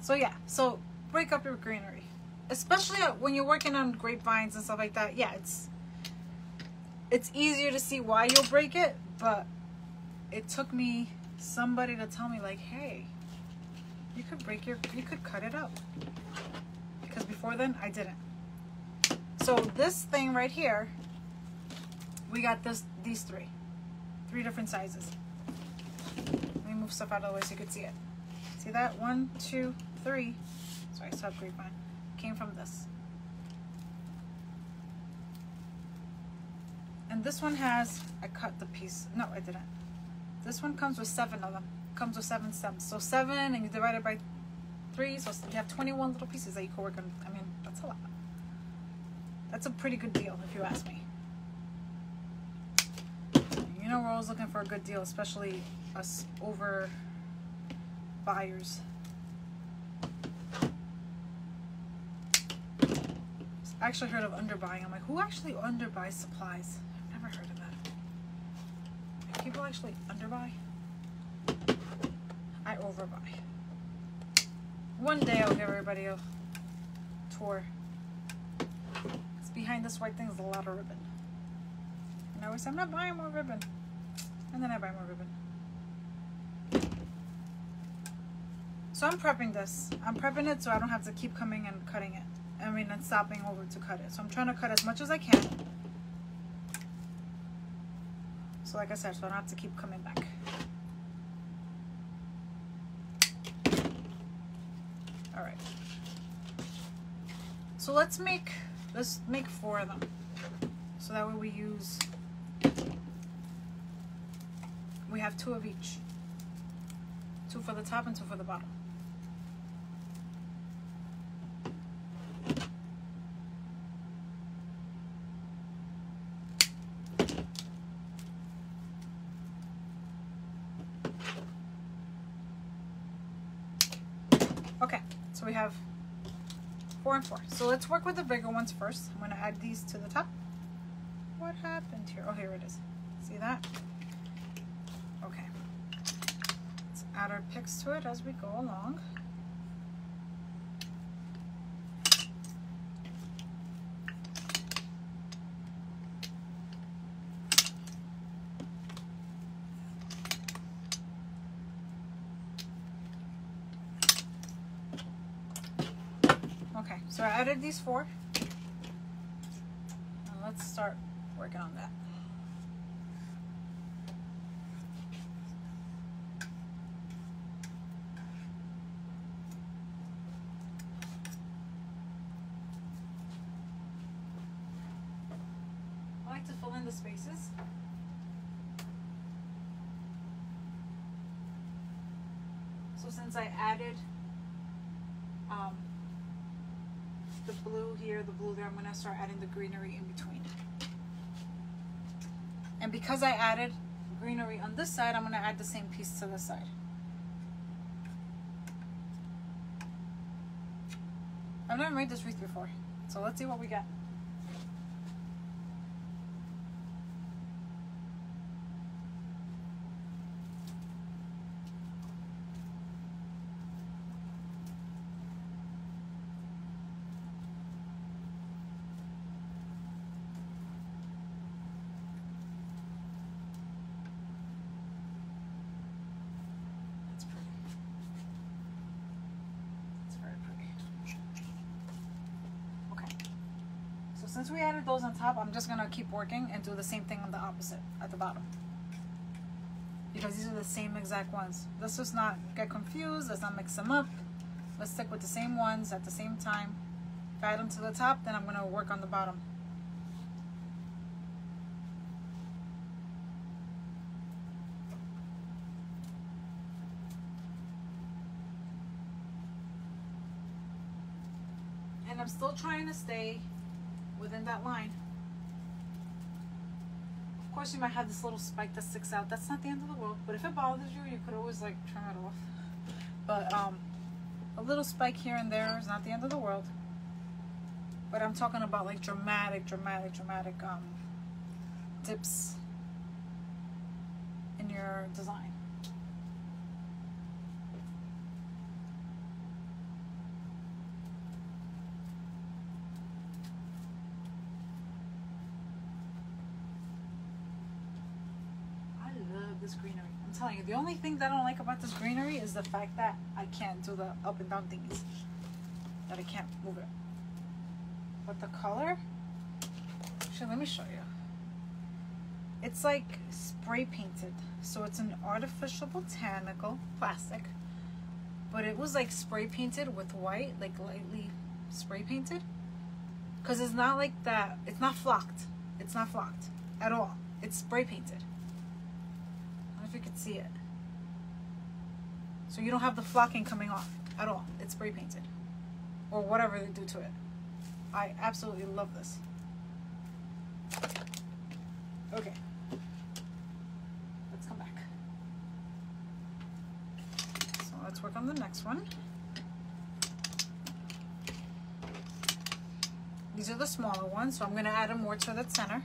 So yeah. So break up your greenery, especially uh, when you're working on grapevines and stuff like that. Yeah, it's it's easier to see why you'll break it, but it took me somebody to tell me like, hey you could break your, you could cut it up. Because before then, I didn't. So this thing right here, we got this, these three. Three different sizes. Let me move stuff out of the way so you can see it. See that? One, two, three. Sorry, sub grapevine. Came from this. And this one has, I cut the piece. No, I didn't. This one comes with seven of them comes with seven stems. So seven and you divide it by three, so you have 21 little pieces that you can work on. I mean, that's a lot. That's a pretty good deal if you ask me. You know we're always looking for a good deal, especially us over buyers. I actually heard of underbuying. I'm like, who actually underbuys supplies? I've never heard of that. People actually underbuy? I overbuy. One day I'll give everybody a tour. It's behind this white thing is a lot of ribbon. And I always say, I'm not buying more ribbon. And then I buy more ribbon. So I'm prepping this. I'm prepping it so I don't have to keep coming and cutting it. I mean, and stopping over to cut it. So I'm trying to cut as much as I can. So like I said, so I don't have to keep coming back. All right. So let's make, let's make four of them. So that way we use, we have two of each. Two for the top and two for the bottom. So we have four and four. So let's work with the bigger ones first. I'm gonna add these to the top. What happened here? Oh, here it is. See that? Okay. Let's add our picks to it as we go along. So I added these four. And let's start working on that. I like to fill in the spaces. So since I added um, the blue here, the blue there, I'm going to start adding the greenery in between. And because I added greenery on this side, I'm going to add the same piece to this side. I've never made this wreath before, so let's see what we get. since we added those on top, I'm just gonna keep working and do the same thing on the opposite at the bottom. Because these are the same exact ones. Let's just not get confused. Let's not mix them up. Let's stick with the same ones at the same time. If I add them to the top, then I'm gonna work on the bottom. And I'm still trying to stay within that line. Of course, you might have this little spike that sticks out. That's not the end of the world. But if it bothers you, you could always like trim it off. But um, a little spike here and there is not the end of the world. But I'm talking about like dramatic, dramatic, dramatic um, dips in your design. this greenery. I'm telling you, the only thing that I don't like about this greenery is the fact that I can't do the up and down things. That I can't move it. But the color, actually, let me show you. It's like spray painted. So it's an artificial botanical plastic. But it was like spray painted with white, like lightly spray painted. Because it's not like that, it's not flocked. It's not flocked at all. It's spray painted If you can see it. So you don't have the flocking coming off at all. It's spray painted. Or whatever they do to it. I absolutely love this. Okay. Let's come back. So let's work on the next one. These are the smaller ones, so I'm going to add them more to the center.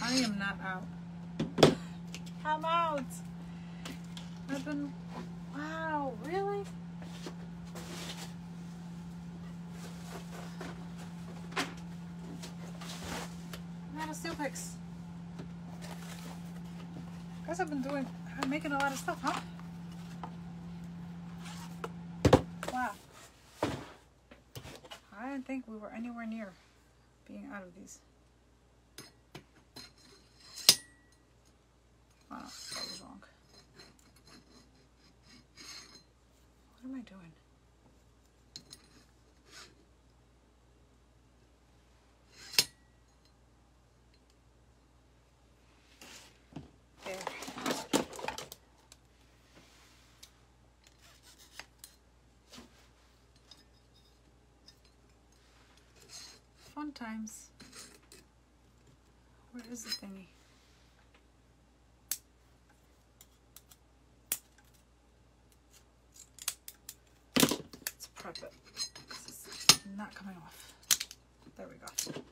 I am not out. Out. I've been, wow, really? I'm out of steel picks. Guys, I've been doing, I'm making a lot of stuff, huh? Wow. I didn't think we were anywhere near being out of these. Oh, that was wrong. What am I doing? Fun times. Where is the thingy? prep it. It's not coming off. There we go.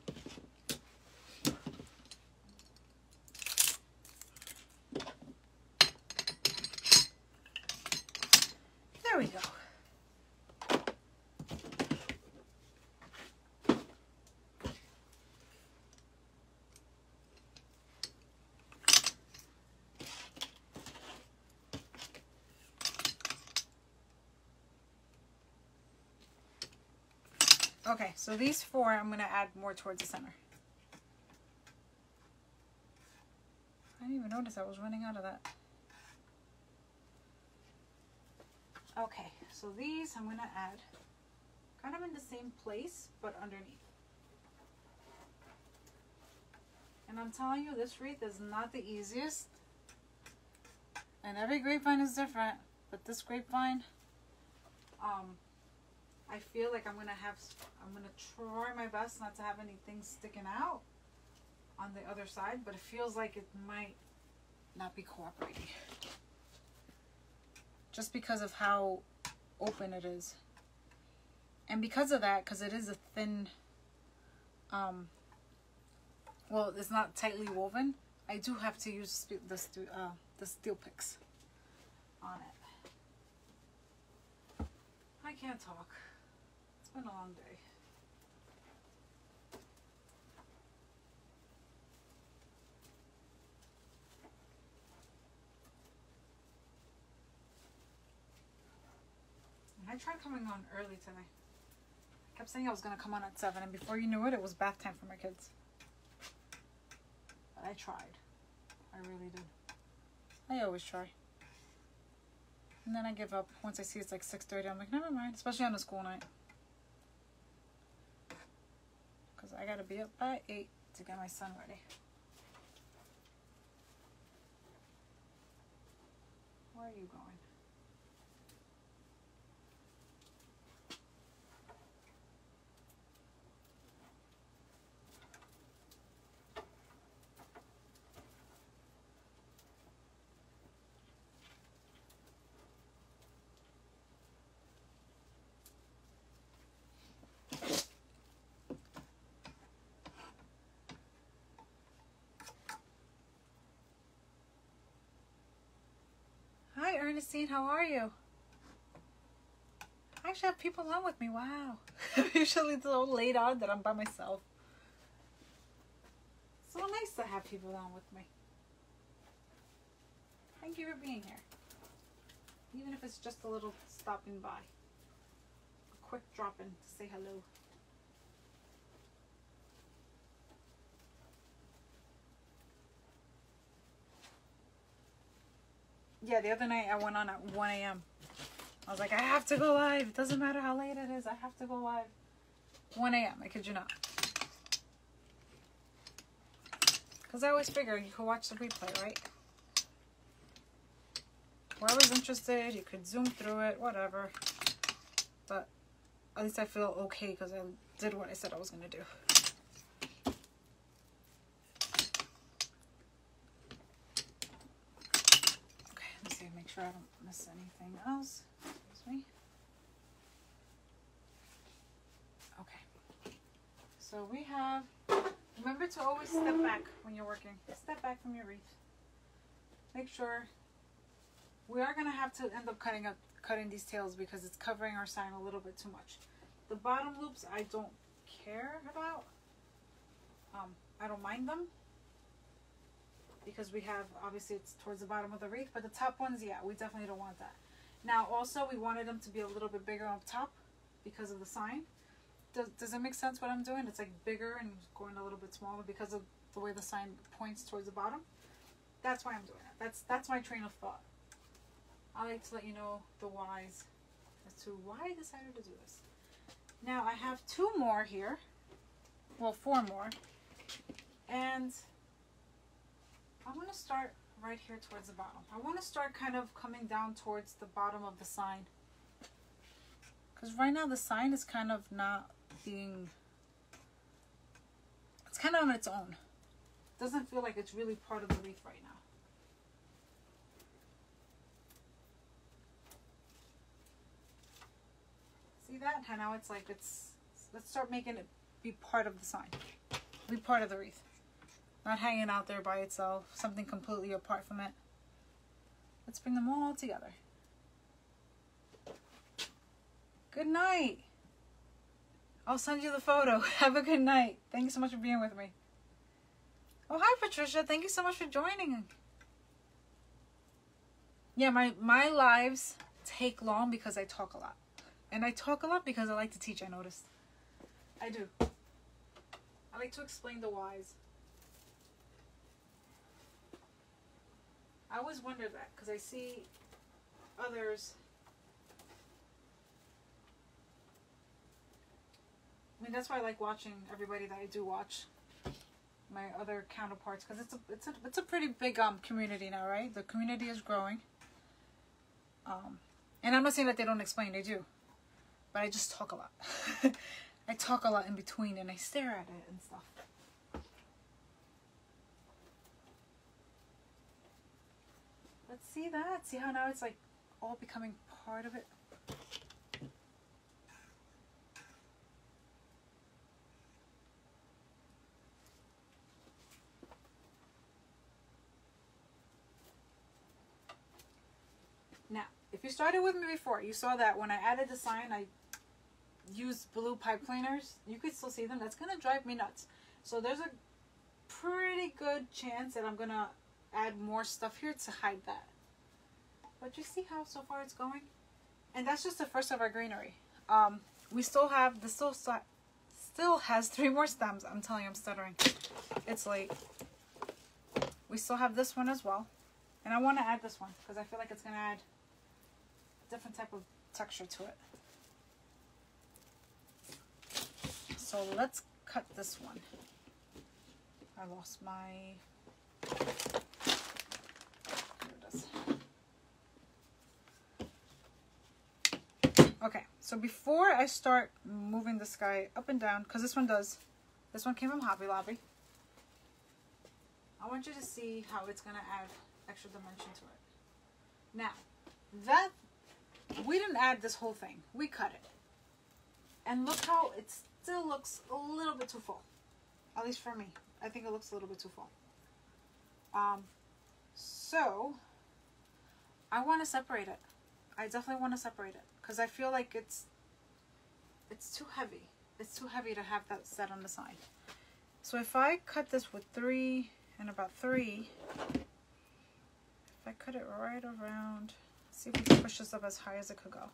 There we go. Okay, so these four I'm going to add more towards the center. I didn't even notice I was running out of that. Okay, so these I'm going to add kind of in the same place, but underneath. And I'm telling you, this wreath is not the easiest. And every grapevine is different, but this grapevine, um, I feel like I'm gonna have, I'm gonna try my best not to have anything sticking out on the other side, but it feels like it might not be cooperating. Just because of how open it is. And because of that, because it is a thin, um, well, it's not tightly woven, I do have to use the, uh, the steel picks on it. I can't talk been a long day. I tried coming on early today. I kept saying I was gonna come on at seven, and before you knew it, it was bath time for my kids. But I tried. I really did. I always try. And then I give up once I see it's like six thirty. I'm like, never mind, especially on a school night. Cause I gotta be up by eight to get my son ready. Where are you going? Hi, Ernestine. How are you? I actually have people on with me. Wow. Usually it's so late on that I'm by myself. So nice to have people on with me. Thank you for being here. Even if it's just a little stopping by. A quick drop in to say hello. Yeah, the other night I went on at 1 a.m. I was like, I have to go live. It doesn't matter how late it is. I have to go live. 1 a.m. I kid you not. Because I always figure you could watch the replay, right? Whoever's interested, you could zoom through it, whatever. But at least I feel okay because I did what I said I was going to do. Okay, let me see, make sure I don't miss anything else. Excuse me. Okay. So we have, remember to always step back when you're working. Step back from your wreath. Make sure we are gonna have to end up cutting up cutting these tails because it's covering our sign a little bit too much. The bottom loops I don't care about. Um, I don't mind them because we have obviously it's towards the bottom of the wreath, but the top ones, yeah, we definitely don't want that. Now also we wanted them to be a little bit bigger up top because of the sign. Does, does it make sense what I'm doing? It's like bigger and going a little bit smaller because of the way the sign points towards the bottom. That's why I'm doing it. That's that's my train of thought. I like to let you know the whys as to why I decided to do this. Now I have two more here. Well, four more. And I want to start right here towards the bottom. I want to start kind of coming down towards the bottom of the sign. Because right now the sign is kind of not being... It's kind of on its own. It Doesn't feel like it's really part of the wreath right now. See that? How now it's like it's let's start making it be part of the sign. Be part of the wreath. Not hanging out there by itself, something completely apart from it. Let's bring them all together. Good night. I'll send you the photo. Have a good night. Thank you so much for being with me. Oh, hi, Patricia. Thank you so much for joining. Yeah, my, my lives take long because I talk a lot. And I talk a lot because I like to teach, I noticed. I do. I like to explain the whys. I always wonder that because I see others. I mean, that's why I like watching everybody that I do watch, my other counterparts, because it's a it's a it's a pretty big um community now, right? The community is growing. Um, and I'm not saying that they don't explain; they do but I just talk a lot. I talk a lot in between and I stare at it and stuff. See that. See how now it's like all becoming part of it. Now, if you started with me before, you saw that when I added the sign, I use blue pipe cleaners, you could still see them. That's going to drive me nuts. So there's a pretty good chance that I'm going to add more stuff here to hide that. But you see how so far it's going? And that's just the first of our greenery. Um, we still have, this still, still has three more stems. I'm telling you, I'm stuttering. It's late. We still have this one as well. And I want to add this one because I feel like it's going to add a different type of texture to it. So let's cut this one. I lost my... Okay, so before I start moving this guy up and down, because this one does, this one came from Hobby Lobby. I want you to see how it's going to add extra dimension to it. Now, that, we didn't add this whole thing. We cut it. And look how it still looks a little bit too full. At least for me. I think it looks a little bit too full. Um, so, I want to separate it. I definitely want to separate it because I feel like it's it's too heavy. It's too heavy to have that set on the side. So if I cut this with three and about three, if I cut it right around, see if we can push this up as high as it could go.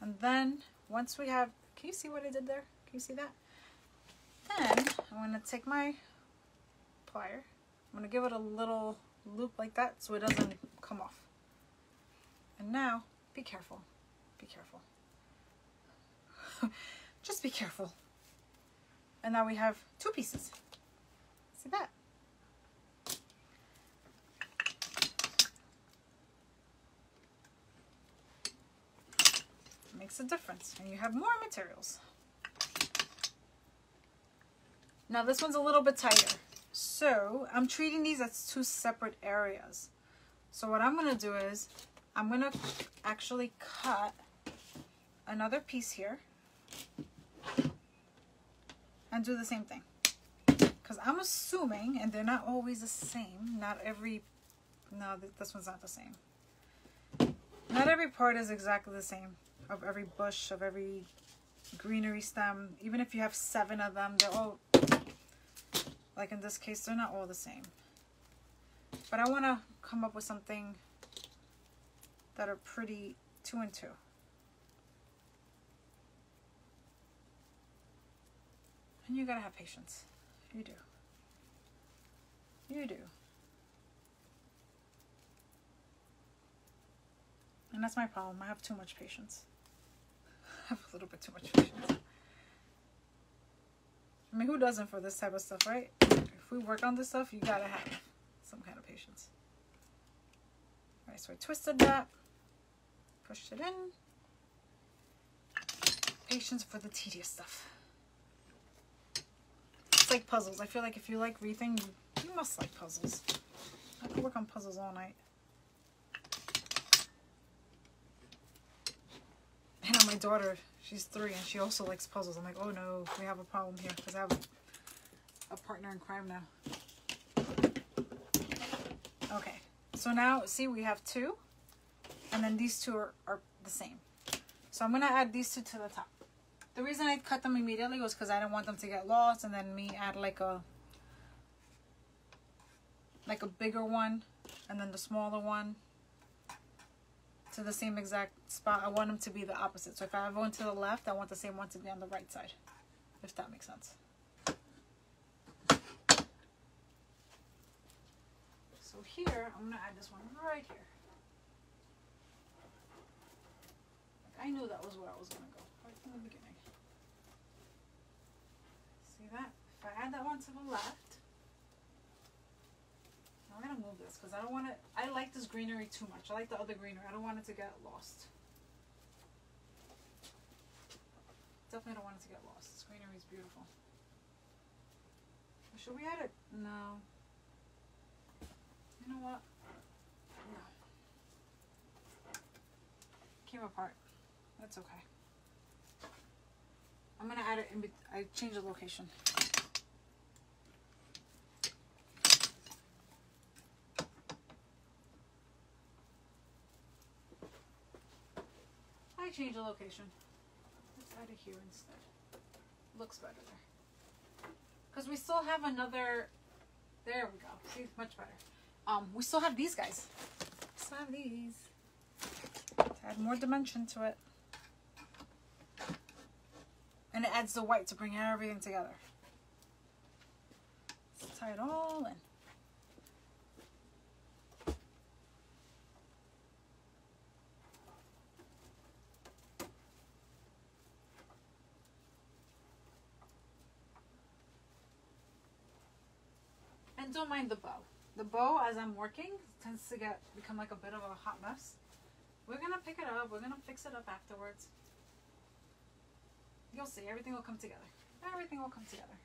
And then once we have, can you see what I did there? Can you see that? Then I'm to take my plier. I'm to give it a little loop like that so it doesn't come off. And now, be careful. Be careful. Just be careful. And now we have two pieces. See that? makes a difference and you have more materials. Now this one's a little bit tighter. So I'm treating these as two separate areas. So what I'm going to do is I'm going to actually cut another piece here and do the same thing. Because I'm assuming, and they're not always the same, not every, no, this one's not the same. Not every part is exactly the same of every bush, of every greenery stem. Even if you have seven of them, they're all like in this case, they're not all the same. But I want to come up with something that are pretty two and two. And you gotta have patience. You do. You do. And that's my problem. I have too much patience. I have a little bit too much patience. I mean, who doesn't for this type of stuff, right? If we work on this stuff, you gotta have some kind of patience. All right, so I twisted that, pushed it in. Patience for the tedious stuff. It's like puzzles. I feel like if you like wreathing, you, you must like puzzles. I could work on puzzles all night. And my daughter, She's three and she also likes puzzles. I'm like, oh no, we have a problem here because I have a partner in crime now. Okay, so now see we have two and then these two are, are the same. So I'm to add these two to the top. The reason I cut them immediately was because I didn't want them to get lost and then me add like a like a bigger one and then the smaller one to the same exact spot. I want them to be the opposite. So if I have one to the left, I want the same one to be on the right side, if that makes sense. So here, I'm to add this one right here. I knew that was where I was to go, right from the beginning. See that? If I add that one to the left, gonna move this because I don't want it. I like this greenery too much. I like the other greenery. I don't want it to get lost. Definitely don't want it to get lost. This greenery is beautiful. Should we add it? No. You know what? No. Came apart. That's okay. I'm gonna add it in. I changed the location. Change the location. Let's add it here instead. Looks better there. Because we still have another... There we go. See, much better. Um, we still have these guys. Still have these. Add more dimension to it. And it adds the white to bring everything together. Let's tie it all in. Don't mind the bow. The bow, as I'm working, tends to get become like a bit of a hot mess. We're gonna pick it up. We're gonna fix it up afterwards. You'll see. Everything will come together. Everything will come together.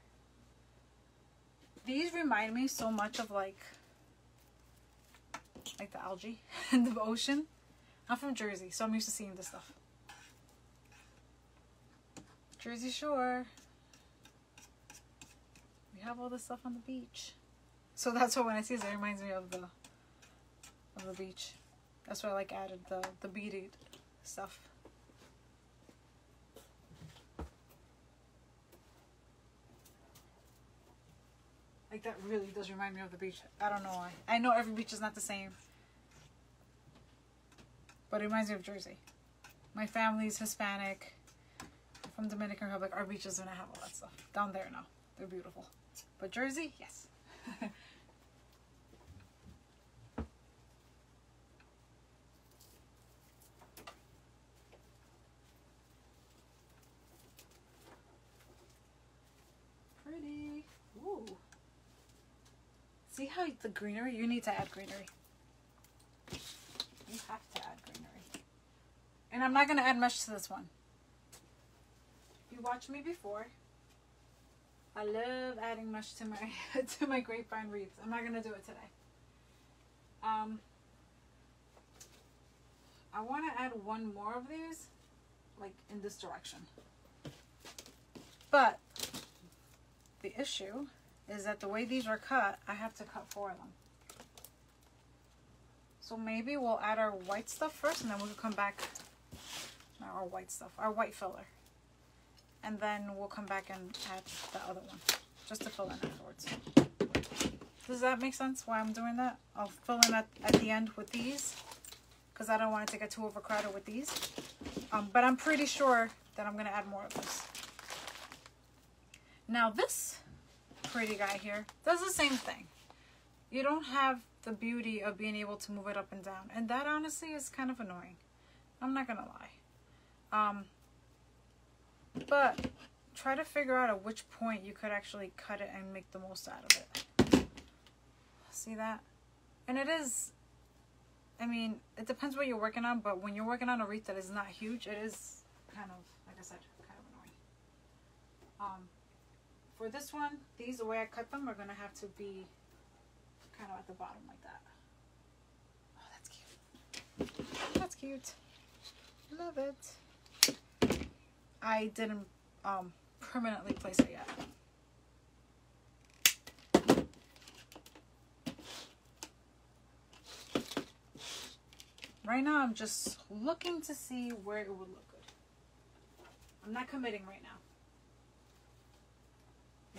These remind me so much of like, like the algae in the ocean. I'm from Jersey, so I'm used to seeing this stuff. Jersey Shore. We have all this stuff on the beach. So that's why when I see this, it reminds me of the of the beach. That's why I like added the the beaded stuff. Like that really does remind me of the beach. I don't know why. I know every beach is not the same. But it reminds me of Jersey. My family's Hispanic. From Dominican Republic. Our beaches don't have all that stuff. Down there, no. They're beautiful. But Jersey, yes. Pretty. Ooh. See how the greenery? You need to add greenery. You have to add greenery. And I'm not going to add much to this one. You watched me before, I love adding mesh to my to my grapevine wreaths. I'm not going to do it today. Um, I want to add one more of these, like in this direction. But the issue is that the way these are cut, I have to cut four of them. So maybe we'll add our white stuff first and then we'll come back, not our white stuff, our white filler. And then we'll come back and add the other one, just to fill in afterwards. Does that make sense why I'm doing that? I'll fill in at, at the end with these because I don't want it to get too overcrowded with these. Um, but I'm pretty sure that I'm going to add more of this. Now this pretty guy here does the same thing. You don't have the beauty of being able to move it up and down. And that honestly is kind of annoying. I'm not going to lie. Um, but try to figure out at which point you could actually cut it and make the most out of it. See that? And it is, I mean, it depends what you're working on, but when you're working on a wreath that is not huge, it is kind of, like I said, kind of annoying. Um, for this one, these, the way I cut them, are going to have to be kind of at the bottom like that. Oh, that's cute. That's cute. Love it. I didn't um, permanently place it yet. Right now, I'm just looking to see where it would look good. I'm not committing right now.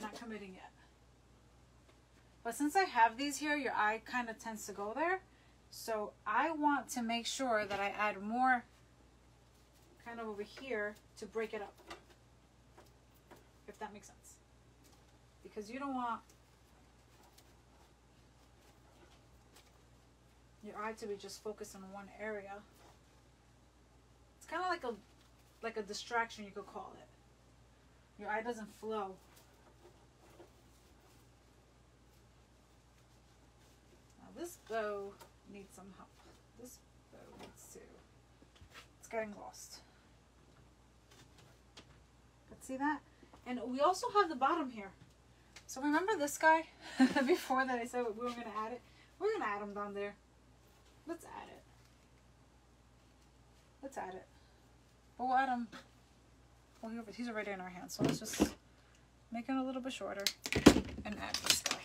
I'm not committing yet. But since I have these here, your eye kind of tends to go there. So I want to make sure that I add more kind of over here to break it up. If that makes sense. Because you don't want your eye to be just focused on one area. It's kind of like a like a distraction you could call it. Your eye doesn't flow this bow needs some help. This bow needs to. It's getting lost. But see that? And we also have the bottom here. So remember this guy before that I said we were going to add it? We're going to add him down there. Let's add it. Let's add it. But we'll add him. Well, he's already in our hands, so let's just make him a little bit shorter and add this guy.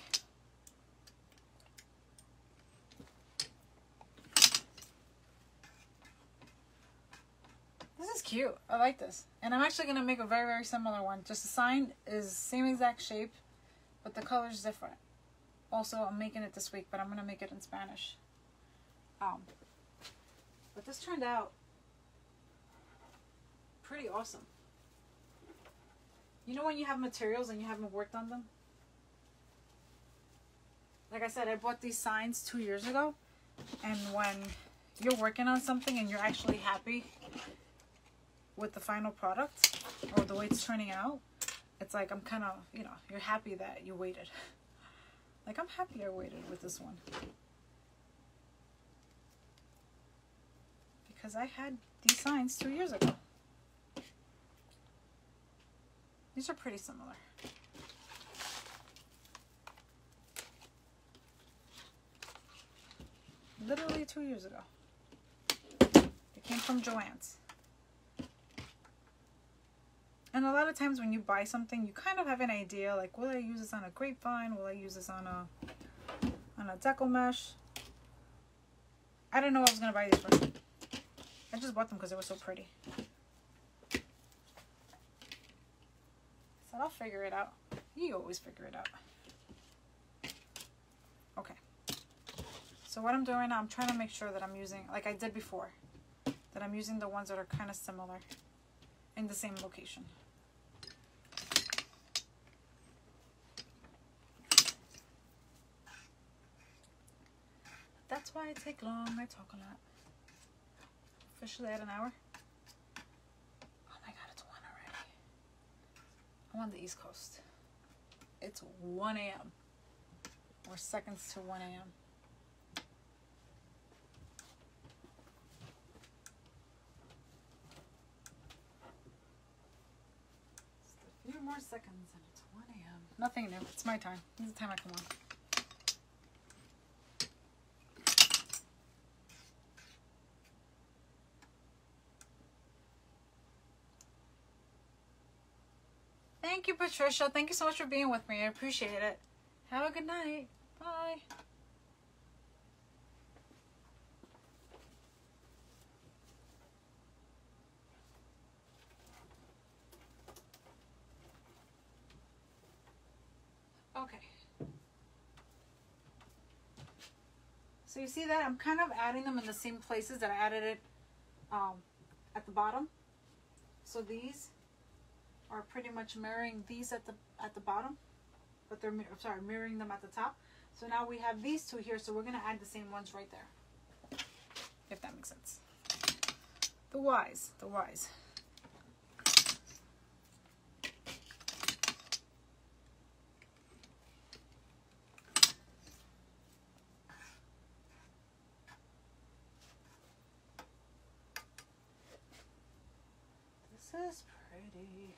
Cute. I like this. And I'm actually going to make a very, very similar one. Just the sign is same exact shape, but the color is different. Also, I'm making it this week, but I'm going to make it in Spanish. Um, but this turned out pretty awesome. You know when you have materials and you haven't worked on them? Like I said, I bought these signs two years ago. And when you're working on something and you're actually happy with the final product or the way it's turning out, it's like I'm kind of, you know, you're happy that you waited. like I'm happy I waited with this one. Because I had these signs two years ago. These are pretty similar. Literally two years ago. They came from Joann's. And a lot of times when you buy something, you kind of have an idea, like, will I use this on a grapevine? Will I use this on a on a deco mesh? I didn't know I was going to buy these for. I just bought them because they were so pretty. So I'll figure it out. You always figure it out. Okay. So what I'm doing right now, I'm trying to make sure that I'm using, like I did before, that I'm using the ones that are kind of similar in the same location. That's why I take long, I talk a lot. Officially at an hour. Oh my god, it's 1 already. I'm on the East Coast. It's 1 a.m. or seconds to 1 a.m. Just a few more seconds and it's 1 a.m. Nothing new. It's my time. This is the time I come on. Thank you, Patricia. Thank you so much for being with me. I appreciate it. Have a good night. Bye. Okay. So you see that? I'm kind of adding them in the same places that I added it um, at the bottom. So these are pretty much mirroring these at the at the bottom, but they're sorry mirroring them at the top. So now we have these two here, so we're gonna add the same ones right there, if that makes sense. The Y's, the Y's. This is pretty.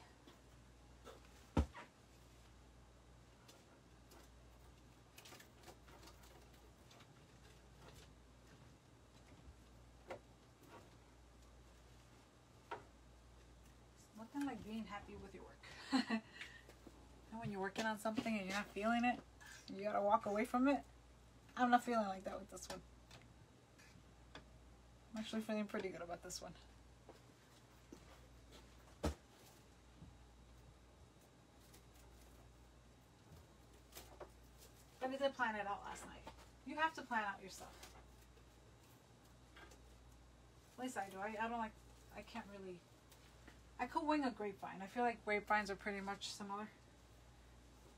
Like being happy with your work. and when you're working on something and you're not feeling it, you gotta walk away from it. I'm not feeling like that with this one. I'm actually feeling pretty good about this one. I did plan it out last night. You have to plan out yourself. At least I do. I, I don't like, I can't really I could wing a grapevine. I feel like grapevines are pretty much similar,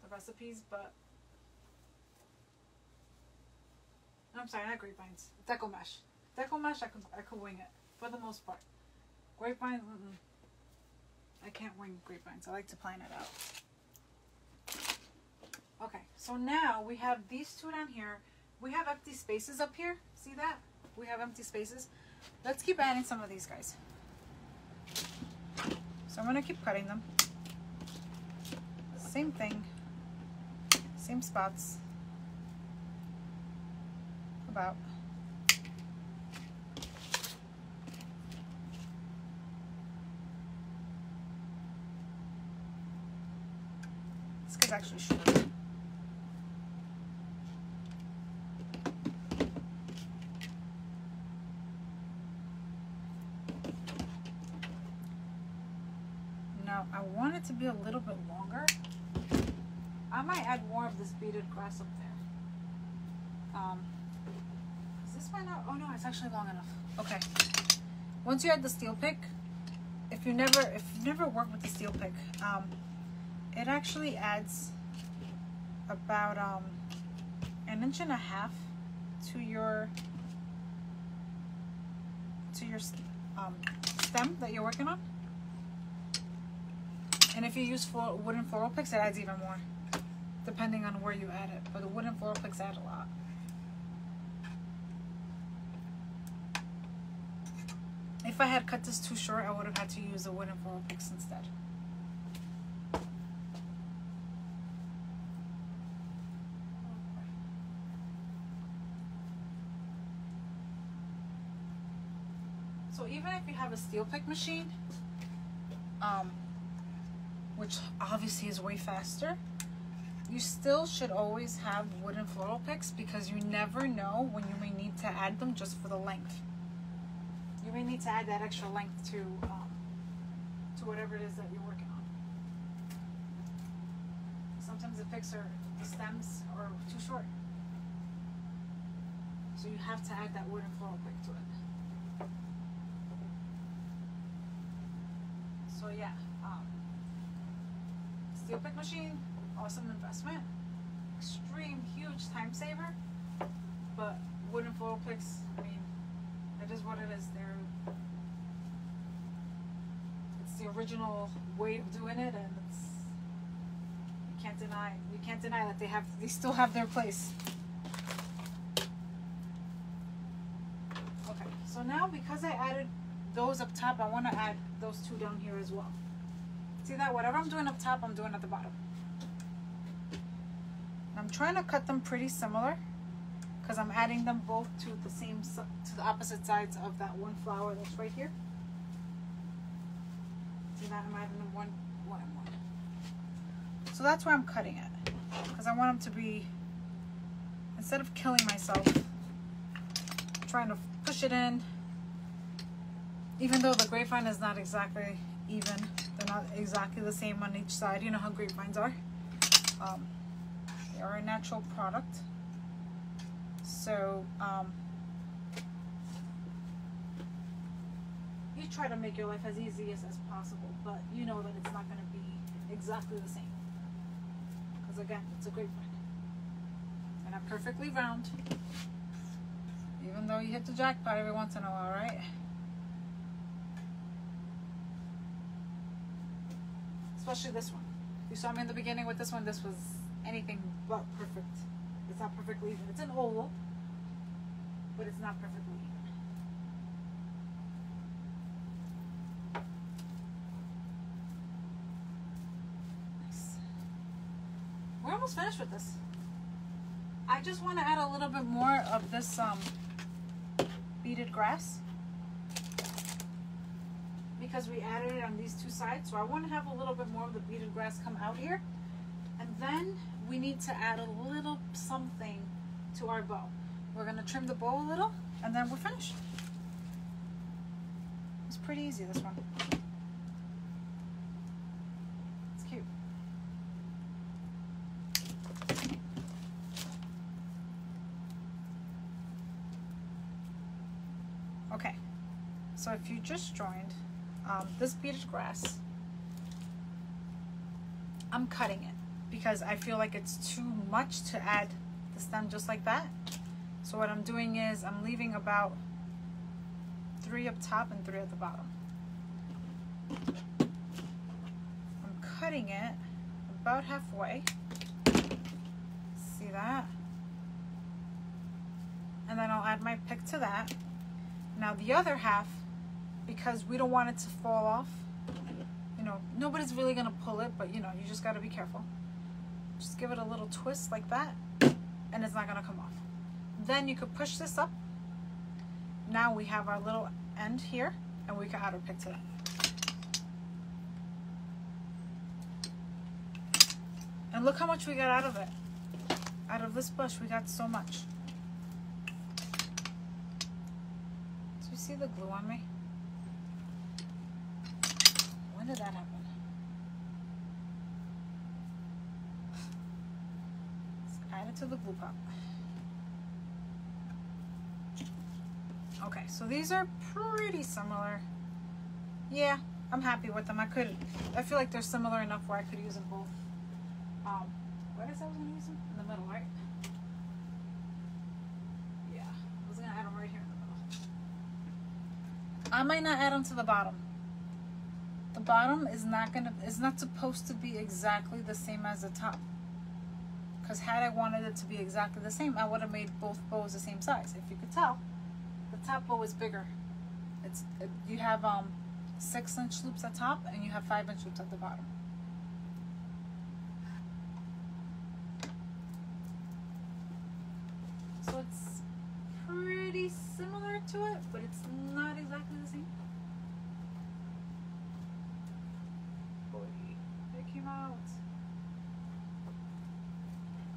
the recipes, but I'm sorry, not grapevines. Deco mesh. Deco mesh, I could I could wing it for the most part. Grapevines, mm -mm. I can't wing grapevines. I like to plan it out. Okay, so now we have these two down here. We have empty spaces up here. See that? We have empty spaces. Let's keep adding some of these guys. So I'm going to keep cutting them. Same thing, same spots, about. This guy's actually short. want it to be a little bit longer, I might add more of this beaded grass up there. Um, is this one out? Oh no, it's actually long enough. Okay. Once you add the steel pick, if you never if you've never worked with the steel pick, um, it actually adds about um, an inch and a half to your to your um, stem that you're working on. And if you use wooden floral picks, it adds even more, depending on where you add it. But the wooden floral picks add a lot. If I had cut this too short, I would have had to use the wooden floral picks instead. So even if you have a steel pick machine, um, which obviously is way faster, you still should always have wooden floral picks because you never know when you may need to add them just for the length. You may need to add that extra length to um, to whatever it is that you're working on. Sometimes the picks are the stems are too short. So you have to add that wooden floral pick to it. So yeah, pick machine, awesome investment, extreme huge time saver, but wooden floral picks, I mean, it is what it is. They're it's the original way of doing it, and it's you can't deny you can't deny that they have they still have their place. Okay, so now because I added those up top, I want to add those two down here as well. See that? Whatever I'm doing up top, I'm doing at the bottom. I'm trying to cut them pretty similar because I'm adding them both to the same to the opposite sides of that one flower that's right here. See that? I'm adding them one, one and one. So that's where I'm cutting it because I want them to be instead of killing myself trying to push it in even though the grapevine is not exactly even, not exactly the same on each side. You know how grapevines are. Um, they are a natural product. So, um, you try to make your life as easy as, as possible, but you know that it's not going to be exactly the same. Because again, it's a grapevine. And a perfectly round. Even though you hit the jackpot every once in a while, right? Especially this one. You saw me in the beginning with this one. This was anything but perfect. It's not perfectly even. It's an oval, but it's not perfectly even. Nice. We're almost finished with this. I just want to add a little bit more of this um, beaded grass because we added it on these two sides. So I want to have a little bit more of the beaded grass come out here. And then we need to add a little something to our bow. We're going to trim the bow a little and then we're finished. It's pretty easy, this one. It's cute. Okay, so if you just joined, um, this beaded grass, I'm cutting it because I feel like it's too much to add the stem just like that. So what I'm doing is I'm leaving about three up top and three at the bottom. I'm cutting it about halfway. See that? And then I'll add my pick to that. Now the other half because we don't want it to fall off. You know, nobody's really gonna pull it, but you know, you just gotta be careful. Just give it a little twist like that, and it's not gonna come off. Then you could push this up. Now we have our little end here, and we can add our pick to that. And look how much we got out of it. Out of this bush, we got so much. Do you see the glue on me? Did that add it to the glue pot. Okay, so these are pretty similar. Yeah, I'm happy with them. I could, I feel like they're similar enough where I could use them both. Um, where is I was gonna use them? In the middle, right? Yeah, I was gonna add them right here in the middle. I might not add them to the bottom. The bottom is not gonna, is not supposed to be exactly the same as the top. Because had I wanted it to be exactly the same, I would have made both bows the same size. If you could tell, the top bow is bigger. It's it, you have um six inch loops at top and you have five inch loops at the bottom. So it's pretty similar to it, but it's not exactly the same. Boy, it came out.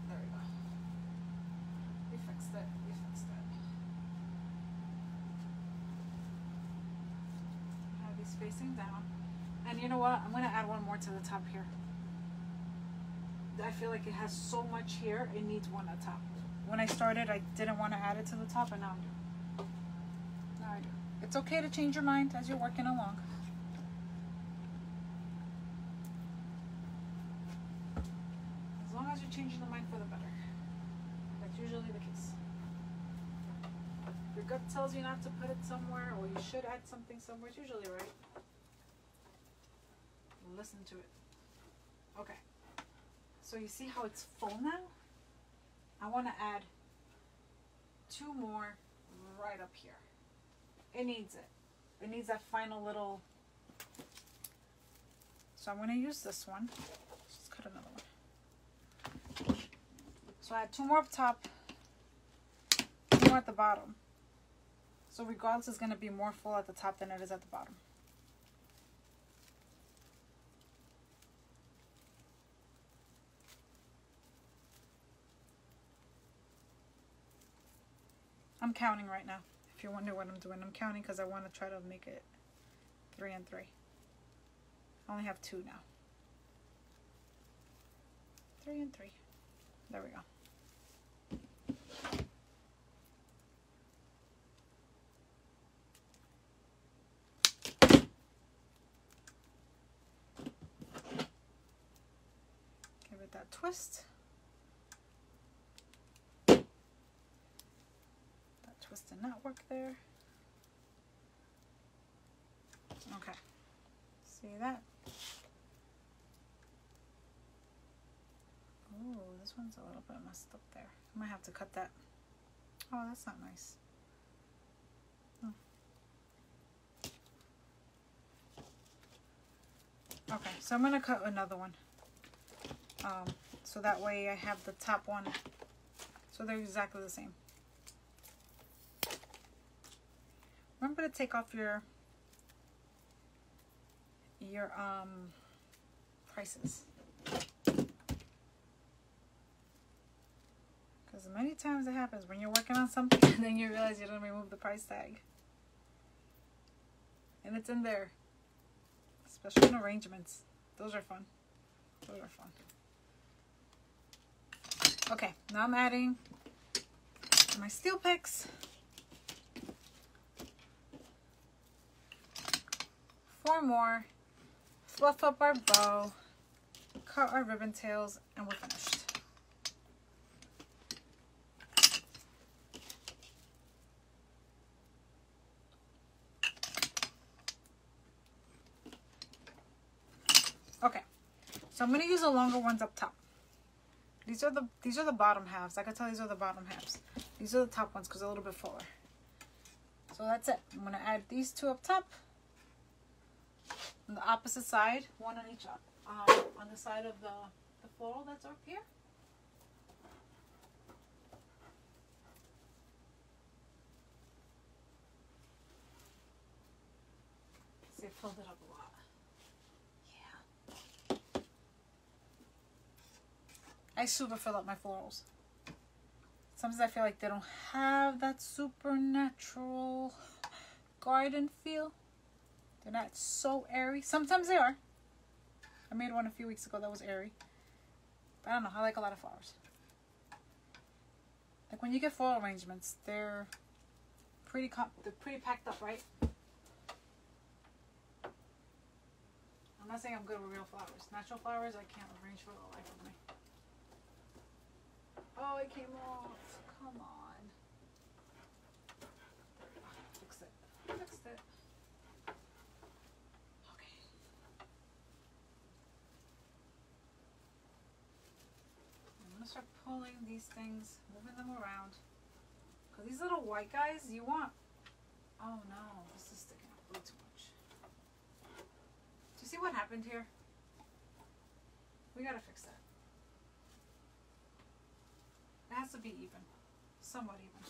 There we go. We fixed it. We fixed it. Have these facing down. And you know what? I'm going to the top here. I feel like it has so much here, it needs one at top. When I started, I didn't want to add it to the top, and now I do. Now I do. It's okay to change your mind as you're working along. As long as you're changing the mind for the better. That's usually the case. If your gut tells you not to put it somewhere, or you should add something somewhere, it's usually right. Listen to it. Okay. So you see how it's full now? I want to add two more right up here. It needs it. It needs that final little. So I'm going to use this one. Let's cut another one. So I had two more up top, two more at the bottom. So regardless, it's going to be more full at the top than it is at the bottom. I'm counting right now. If you wonder what I'm doing, I'm counting because I want to try to make it three and three. I only have two now. Three and three. There we go. Give it that twist. Twist did not work there. Okay, see that? Oh, this one's a little bit messed up there. I might have to cut that. Oh, that's not nice. Hmm. Okay, so I'm going to cut another one. Um, so that way I have the top one. So they're exactly the same. Remember to take off your your um prices. Because many times it happens when you're working on something and then you realize you didn't remove the price tag. And it's in there. Especially in arrangements. Those are fun. Those are fun. Okay now I'm adding my steel picks four more, fluff up our bow, cut our ribbon tails, and we're finished. Okay, so I'm gonna use the longer ones up top. These are the these are the bottom halves. I can tell these are the bottom halves. These are the top ones because a little bit fuller. So that's it. I'm gonna add these two up top on the opposite side, one on each um, on the side of the, the floral that's up here. See, I filled it up a lot. Yeah. I super fill up my florals. Sometimes I feel like they don't have that supernatural garden feel. They're not so airy. Sometimes they are. I made one a few weeks ago that was airy. But I don't know. I like a lot of flowers. Like when you get floral arrangements, they're pretty they're pretty packed up, right? I'm not saying I'm good with real flowers. Natural flowers, I can't arrange for the life of me. Oh, it came off. Come on. Fix it. Fixed it. Okay. I'm gonna start pulling these things, moving them around. Cause these little white guys, you want. Oh no, this is sticking up way too much. Do you see what happened here? We gotta fix that. It has to be even. Somewhat even.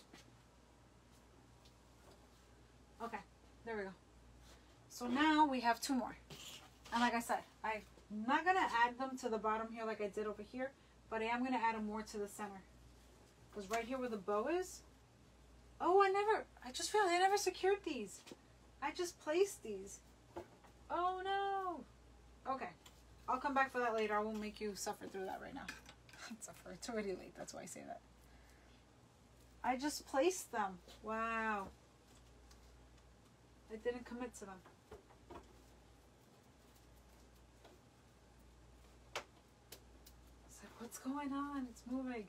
Okay, there we go. So now we have two more. And like I said, I'm not to add them to the bottom here like I did over here, but I am going to add them more to the center. Because right here where the bow is, oh, I never, I just realized I never secured these. I just placed these. Oh no. Okay, I'll come back for that later. I won't make you suffer through that right now. suffer, it's already late, that's why I say that. I just placed them. Wow. I didn't commit to them. It's like, what's going on? It's moving.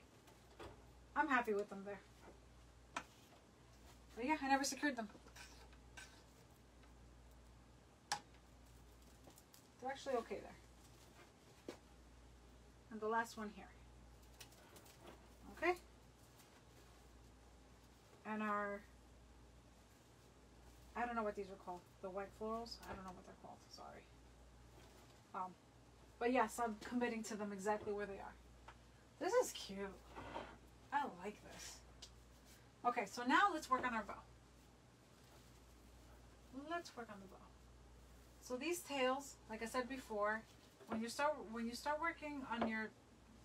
I'm happy with them there. But yeah, I never secured them. They're actually okay there. And the last one here. Okay? And our I don't know what these are called. The white florals? I don't know what they're called. Sorry. Um, but yes, I'm committing to them exactly where they are. This is cute. I like this. Okay, so now let's work on our bow. Let's work on the bow. So these tails, like I said before, when you start when you start working on your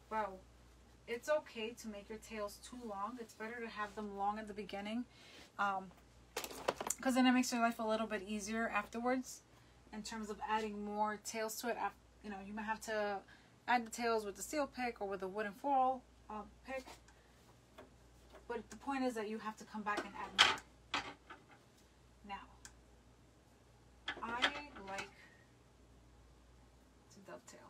bow, it's okay to make your tails too long. It's better to have them long at the beginning. Um, because then it makes your life a little bit easier afterwards in terms of adding more tails to it. You know, you might have to add the tails with the steel pick or with a wooden floral uh, pick. But the point is that you have to come back and add more. Now, I like to dovetail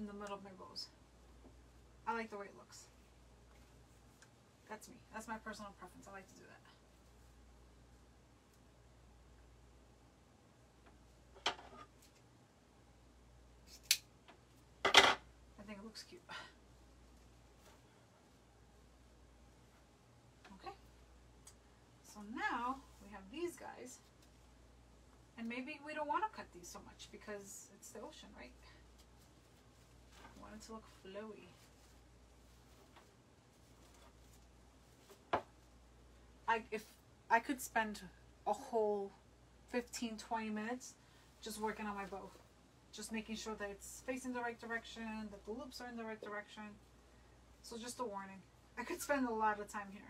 in the middle of my bows. I like the way it looks. That's me. That's my personal preference. I like to do that. I. Okay. So now we have these guys. And maybe we don't want to cut these so much because it's the ocean, right? We want it to look flowy. I if I could spend a whole 15 20 minutes just working on my bow just making sure that it's facing the right direction that the loops are in the right direction. So just a warning. I could spend a lot of time here.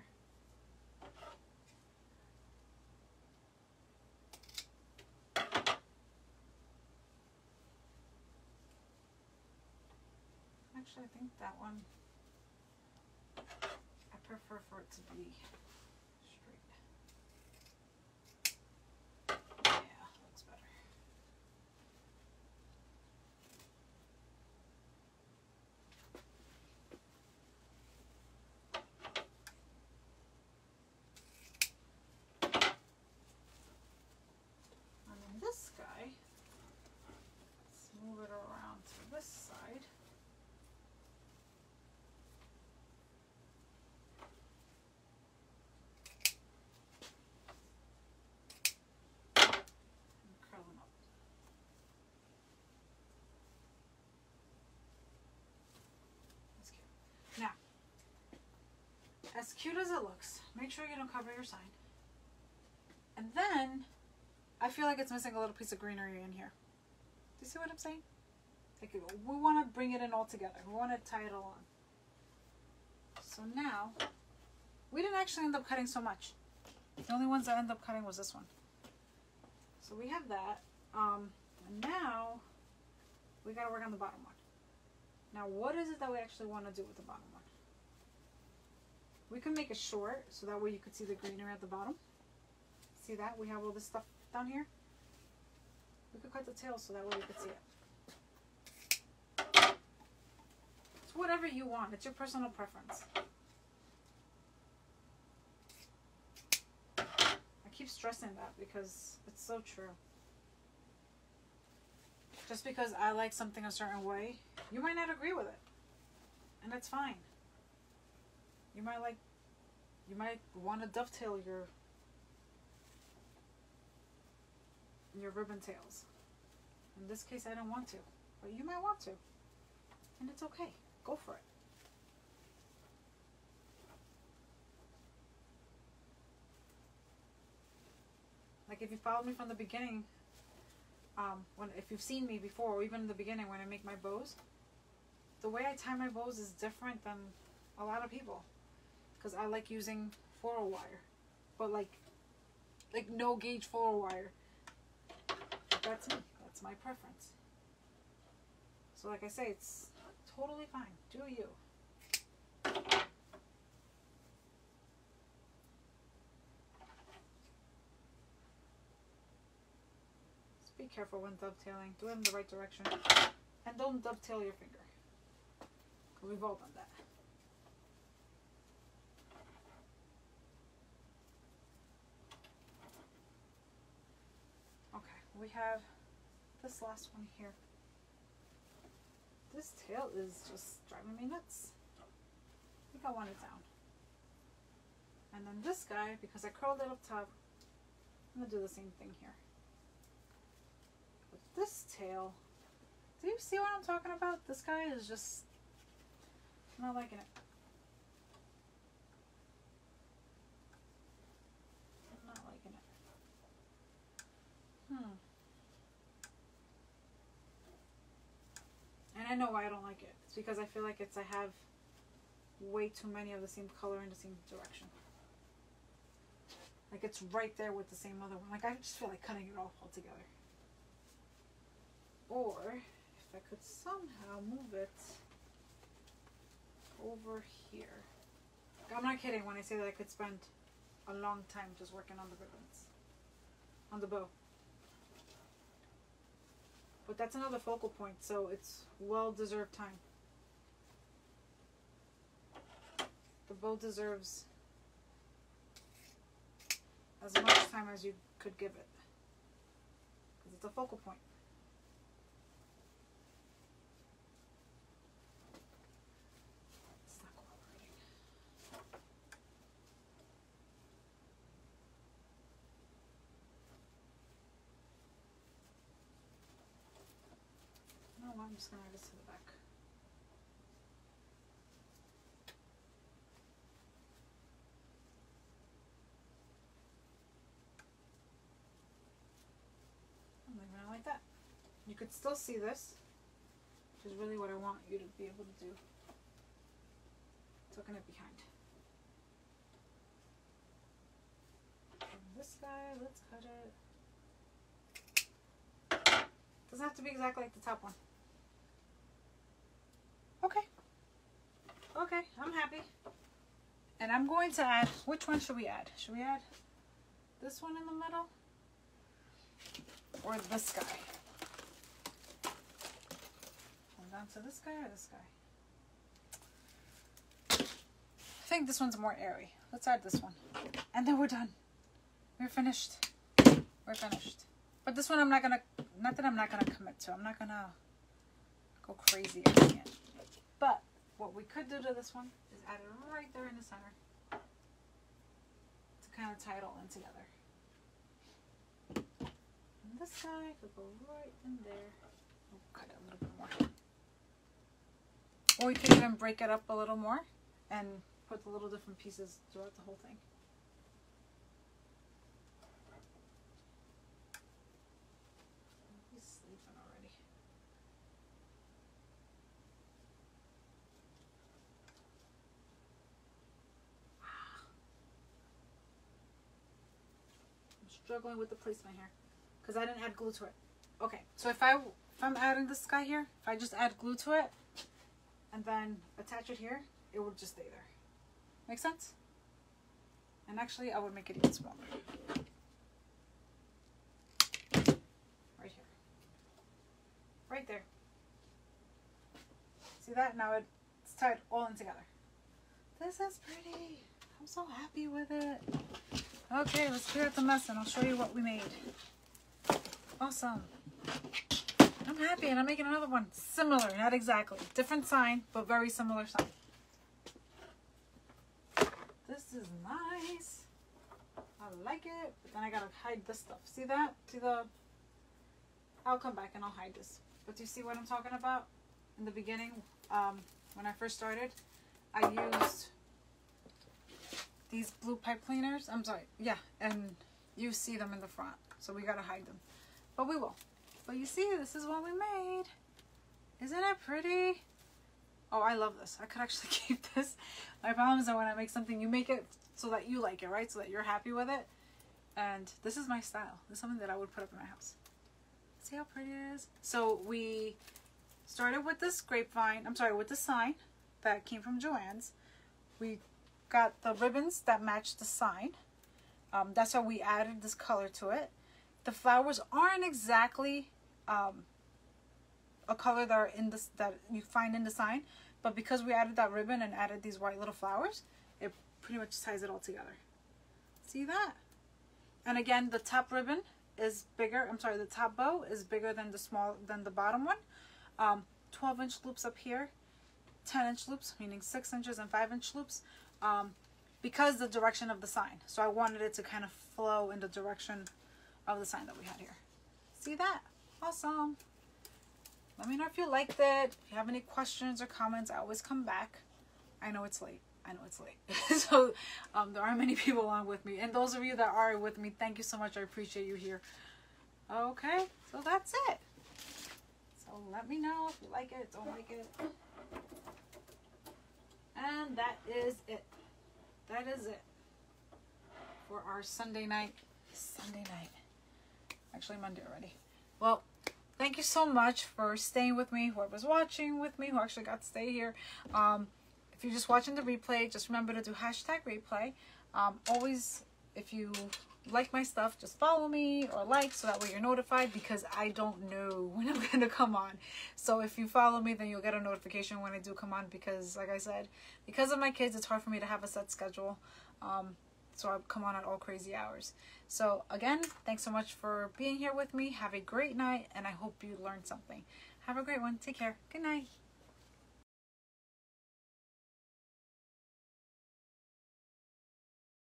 Actually I think that one I prefer for it to be as cute as it looks, make sure you don't cover your sign. And then, I feel like it's missing a little piece of greenery in here. Do you see what I'm saying? Like, we want to bring it in all together. We want to tie it all on. So now, we didn't actually end up cutting so much. The only ones that end up cutting was this one. So we have that. Um, and now, we got to work on the bottom one. Now, what is it that we actually want to do with the bottom one? We can make it short so that way you could see the greenery at the bottom. See that? We have all this stuff down here. We could cut the tail so that way you could see it. It's whatever you want. It's your personal preference. I keep stressing that because it's so true. Just because I like something a certain way, you might not agree with it. And that's fine. You might like, you might want to dovetail your your ribbon tails. In this case, I don't want to, but you might want to, and it's okay. Go for it. Like if you followed me from the beginning, um, when if you've seen me before, or even in the beginning when I make my bows, the way I tie my bows is different than a lot of people, because I like using floral wire, but like, like no gauge floral wire. That's me. That's my preference. So like I say, it's totally fine. Do you? Just be careful when dovetailing. Do it in the right direction. And don't dovetail your finger. We've all done that. Okay, we have this last one here. This tail is just driving me nuts. I think I want it down. And then this guy, because I curled it up top, I'm to do the same thing here. But this tail, do you see what I'm talking about? This guy is just not liking it. I'm not liking it. Hmm. And I know why I don't like it. It's because I feel like it's I have way too many of the same color in the same direction. Like it's right there with the same other one. Like I just feel like cutting it off altogether. Or if I could somehow move it over here. I'm not kidding when I say that I could spend a long time just working on the ribbons, on the bow. But that's another focal point, so it's well-deserved time. The bow deserves as much time as you could give it. Because it's a focal point. I'm just going to add this to the back. I'm like that. You could still see this, which is really what I want you to be able to do. Tucking it behind. This guy, let's cut it. Doesn't have to be exactly like the top one. Okay. Okay, I'm happy. And I'm going to add, which one should we add? Should we add this one in the middle? Or this guy? Hold on to this guy or this guy? I think this one's more airy. Let's add this one. And then we're done. We're finished. We're finished. But this one I'm not to, not that I'm not to commit to. I'm not to go crazy it. But what we could do to this one is add it right there in the center to kind of tie it all in together. And this guy could go right in there. We'll cut it a little bit more. Or we could even break it up a little more and put the little different pieces throughout the whole thing. Struggling with the placement here because I didn't add glue to it. Okay, so if I if I'm adding this guy here, if I just add glue to it and then attach it here, it will just stay there. Make sense? And actually, I would make it even smaller. Right here. Right there. See that? Now it's tied all in together. This is pretty. I'm so happy with it. Okay, let's clear up the mess and I'll show you what we made. Awesome. I'm happy and I'm making another one. Similar, not exactly. Different sign, but very similar sign. This is nice. I like it, but then I gotta hide this stuff. See that? See the... I'll come back and I'll hide this. But do you see what I'm talking about? In the beginning, um, when I first started, I used these blue pipe cleaners. I'm sorry, yeah, and you see them in the front. So we gotta hide them. But we will. But you see, this is what we made. Isn't it pretty? Oh, I love this. I could actually keep this. My problem is that when I make something, you make it so that you like it, right? So that you're happy with it. And this is my style. This is something that I would put up in my house. See how pretty it is? So we started with this grapevine. I'm sorry, with the sign that came from Joann's. We got the ribbons that match the sign. Um, that's why we added this color to it. The flowers aren't exactly um, a color that are in this that you find in the sign, but because we added that ribbon and added these white little flowers, it pretty much ties it all together. See that? And again, the top ribbon is bigger. I'm sorry, the top bow is bigger than the small than the bottom one. Um, 12 inch loops up here, 10 inch loops, meaning 6 inches and 5 inch loops, um, because the direction of the sign. So I wanted it to kind of flow in the direction of the sign that we had here. See that? Awesome. Let me know if you liked it. If you have any questions or comments, I always come back. I know it's late. I know it's late. so um, there aren't many people on with me. And those of you that are with me, thank you so much. I appreciate you here. Okay, so that's it. So let me know if you like it, don't like it. And that is it. That is it for our Sunday night. Sunday night. Actually, Monday already. Well, thank you so much for staying with me. Whoever's watching with me, who actually got to stay here. Um, if you're just watching the replay, just remember to do hashtag replay. Um, always, if you like my stuff, just follow me or like so that way you're notified because I don't know when I'm going to come on. So if you follow me, then you'll get a notification when I do come on because like I said, because of my kids, it's hard for me to have a set schedule. Um, so I come on at all crazy hours. So again, thanks so much for being here with me. Have a great night and I hope you learned something. Have a great one. Take care. Good night.